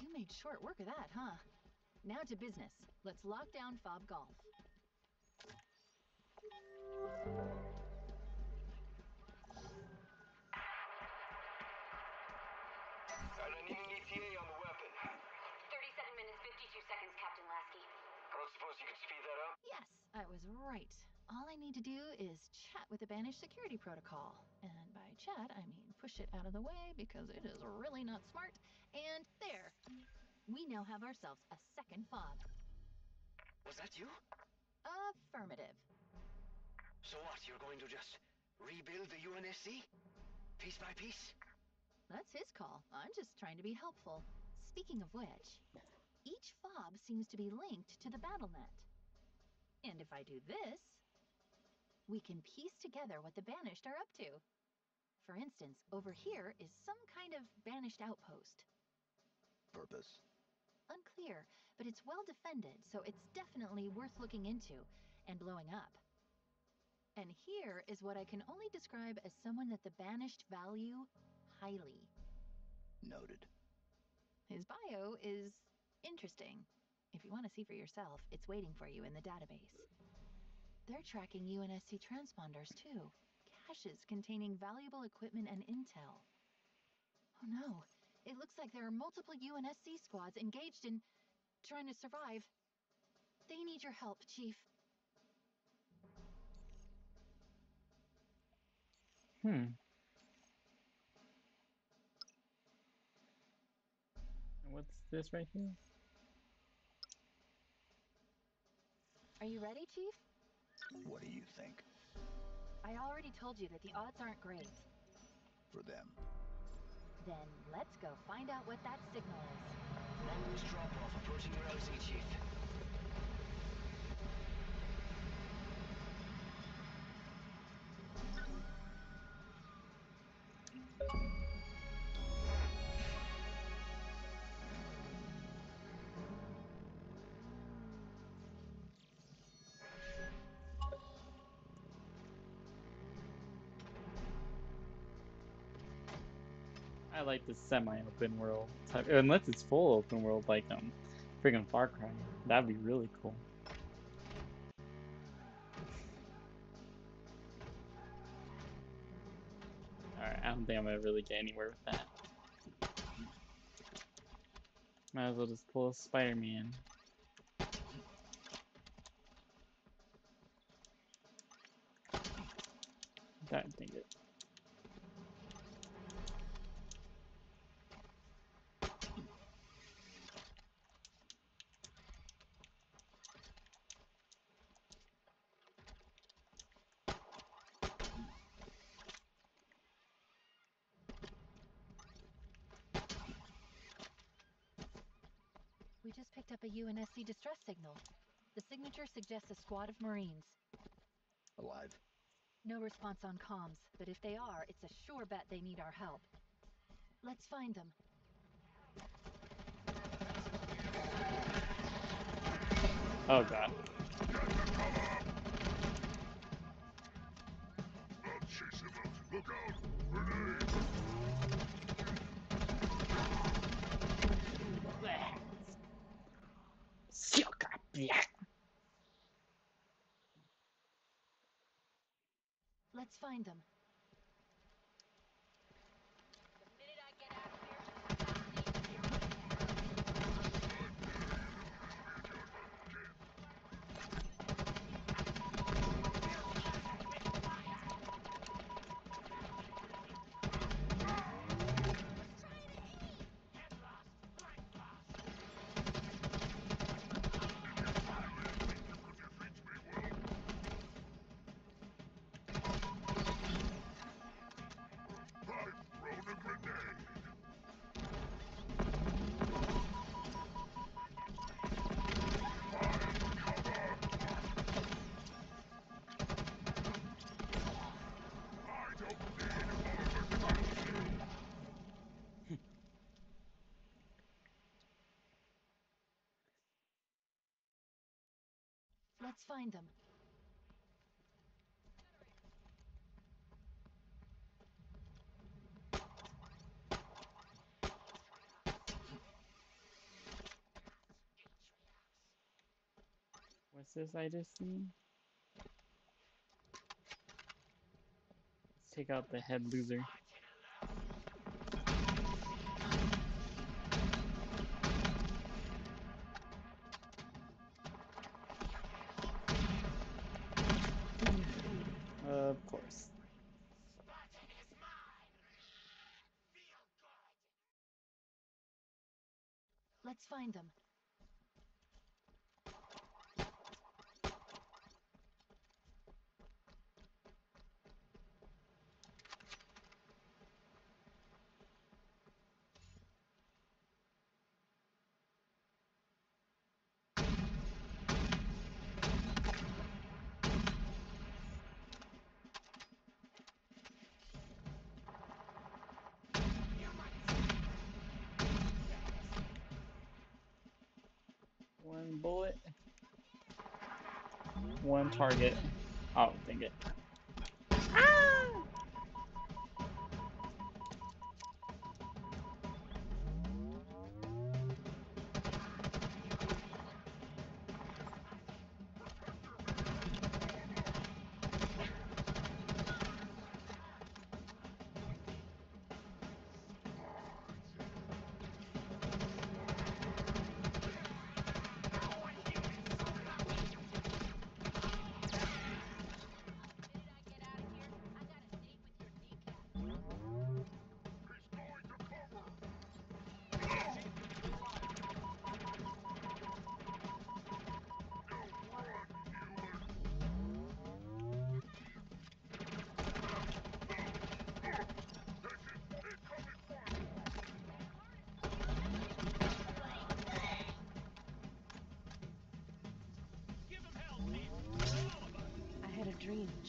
You made short work of that, huh? Now to business. Let's lock down Fob Golf. Alright, I need an ETA on the weapon. 37 minutes, 52 seconds, Captain Lasky. I don't suppose you could speed that up? Yes, I was right. All I need to do is chat with the banished security protocol. And by chat, I mean push it out of the way because it is really not smart. And there. We now have ourselves a second fob. Was that you? Affirmative. So what, you're going to just rebuild the UNSC? Piece by piece? That's his call. I'm just trying to be helpful. Speaking of which, each fob seems to be linked to the battle net. And if I do this, we can piece together what the Banished are up to. For instance, over here is some kind of Banished outpost. Purpose? Unclear, but it's well defended, so it's definitely worth looking into and blowing up. And here is what I can only describe as someone that the Banished value highly. Noted. His bio is interesting. If you want to see for yourself, it's waiting for you in the database. They're tracking UNSC transponders too. Caches containing valuable equipment and intel. Oh no, it looks like there are multiple UNSC squads engaged in trying to survive. They need your help, Chief. Hmm. What's this right here? Are you ready, Chief? What do you think? I already told you that the odds aren't great. For them. Then let's go find out what that signal is. Long's drop off approaching LZ, Chief. I like the semi-open world type, unless it's full open world like um, freaking Far Cry. That'd be really cool. Alright, I don't think I'm gonna really get anywhere with that. Might as well just pull a Spider-Man. That dang it. We just picked up a UNSC distress signal. The signature suggests a squad of Marines. Alive? No response on comms, but if they are, it's a sure bet they need our help. Let's find them. Oh god. Find them. Let's find them. What's this I just seen? Let's take out the head loser. Find them. One bullet. One target. Oh, dang it.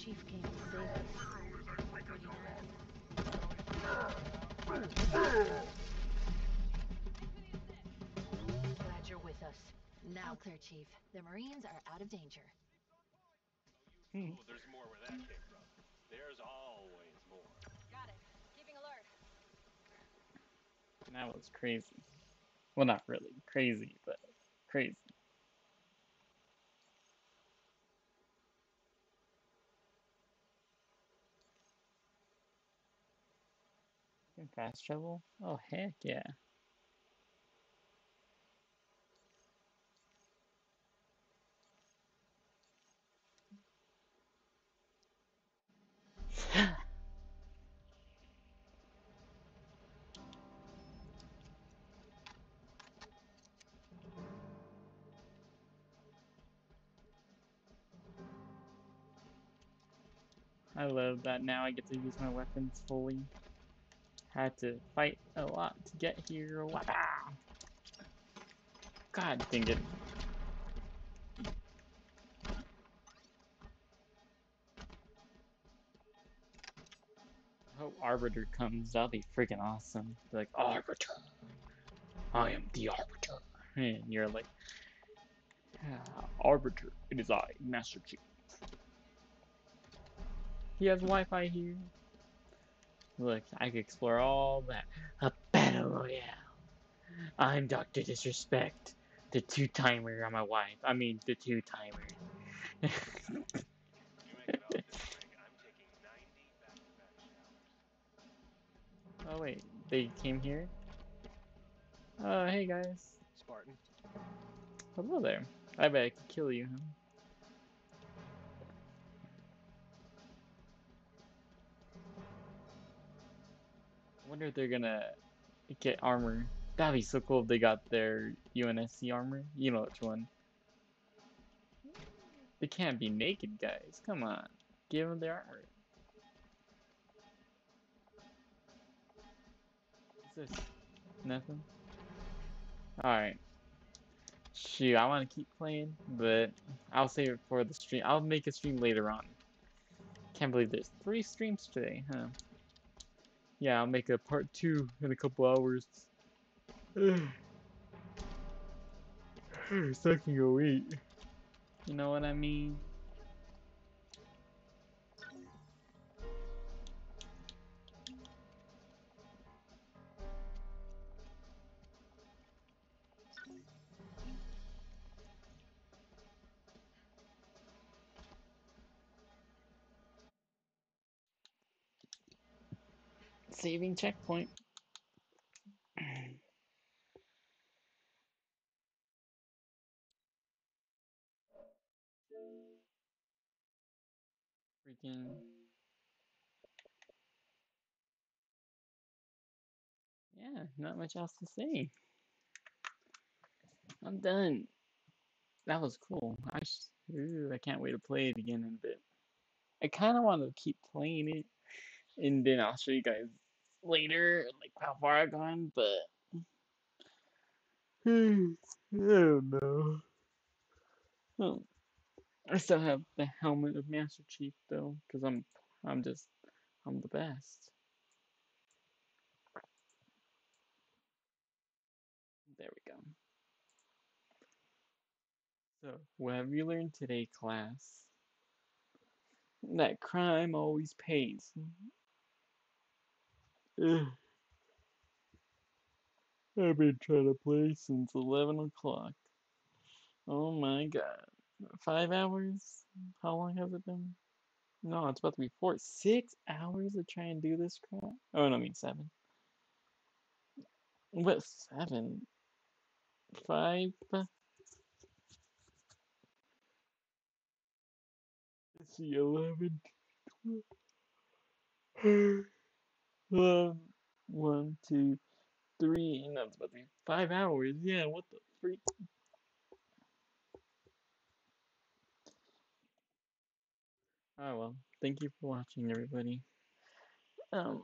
Chief came to save us. Glad you're with us. Now clear, Chief. The Marines are out of danger. Hmm. Oh, there's more where that came from. There's always more. Got it. Keeping alert. That was crazy. Well, not really crazy, but crazy. Fast travel? Oh, heck yeah. I love that now I get to use my weapons fully. Had to fight a lot to get here. Wow. God dang it. I hope Arbiter comes. That'll be freaking awesome. Be like, Arbiter. I am the Arbiter. And you're like, ah, Arbiter, it is I, Master Chief. He has Wi-Fi here. Look, I could explore all that. A battle royale. I'm Dr. Disrespect, the two-timer on my wife. I mean, the two-timer. You make it out this rig, I'm taking 90 back-to-back showers. oh wait, they came here? Oh, hey guys. Spartan. Hello there. I bet I could kill you, huh? Wonder if they're gonna get armor. That'd be so cool if they got their UNSC armor. You know which one. They can't be naked, guys. Come on. Give them their armor. What's this? Nothing? Alright. Shoot, I want to keep playing, but I'll save it for the stream. I'll make a stream later on. Can't believe there's three streams today, huh? Yeah, I'll make a part two in a couple hours. so I can go eat. You know what I mean? Saving checkpoint. Freaking. Yeah, not much else to say. I'm done. That was cool. I, sh- ooh, I can't wait to play it again in a bit. I kind of want to keep playing it, and then I'll show you guys later, like how far I've gone, but I don't know. Oh, I still have the helmet of Master Chief though, because I'm, I'm just, I'm the best. There we go. So, what have you learned today, class? That crime always pays. I've been trying to play since 11 o'clock. Oh my god. Five hours? How long has it been? No, it's about to be four. Six hours to try and do this crap? Oh, no, I mean seven. What, seven? Five? Let's see, 11, 12, one, two, three, and that's about to be five hours. Yeah, what the freak? Alright, well, thank you for watching, everybody. Um,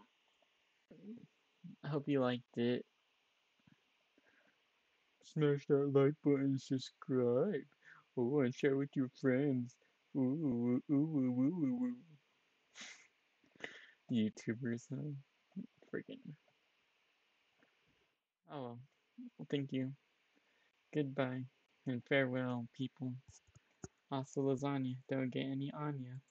I hope you liked it. Smash that like button, subscribe. Oh, and share with your friends. Ooh, ooh, ooh, ooh, ooh, ooh, ooh. YouTubers, huh? Freaking. Oh well, well, thank you. Goodbye and farewell, people. Also, lasagna. Don't get any on Anya.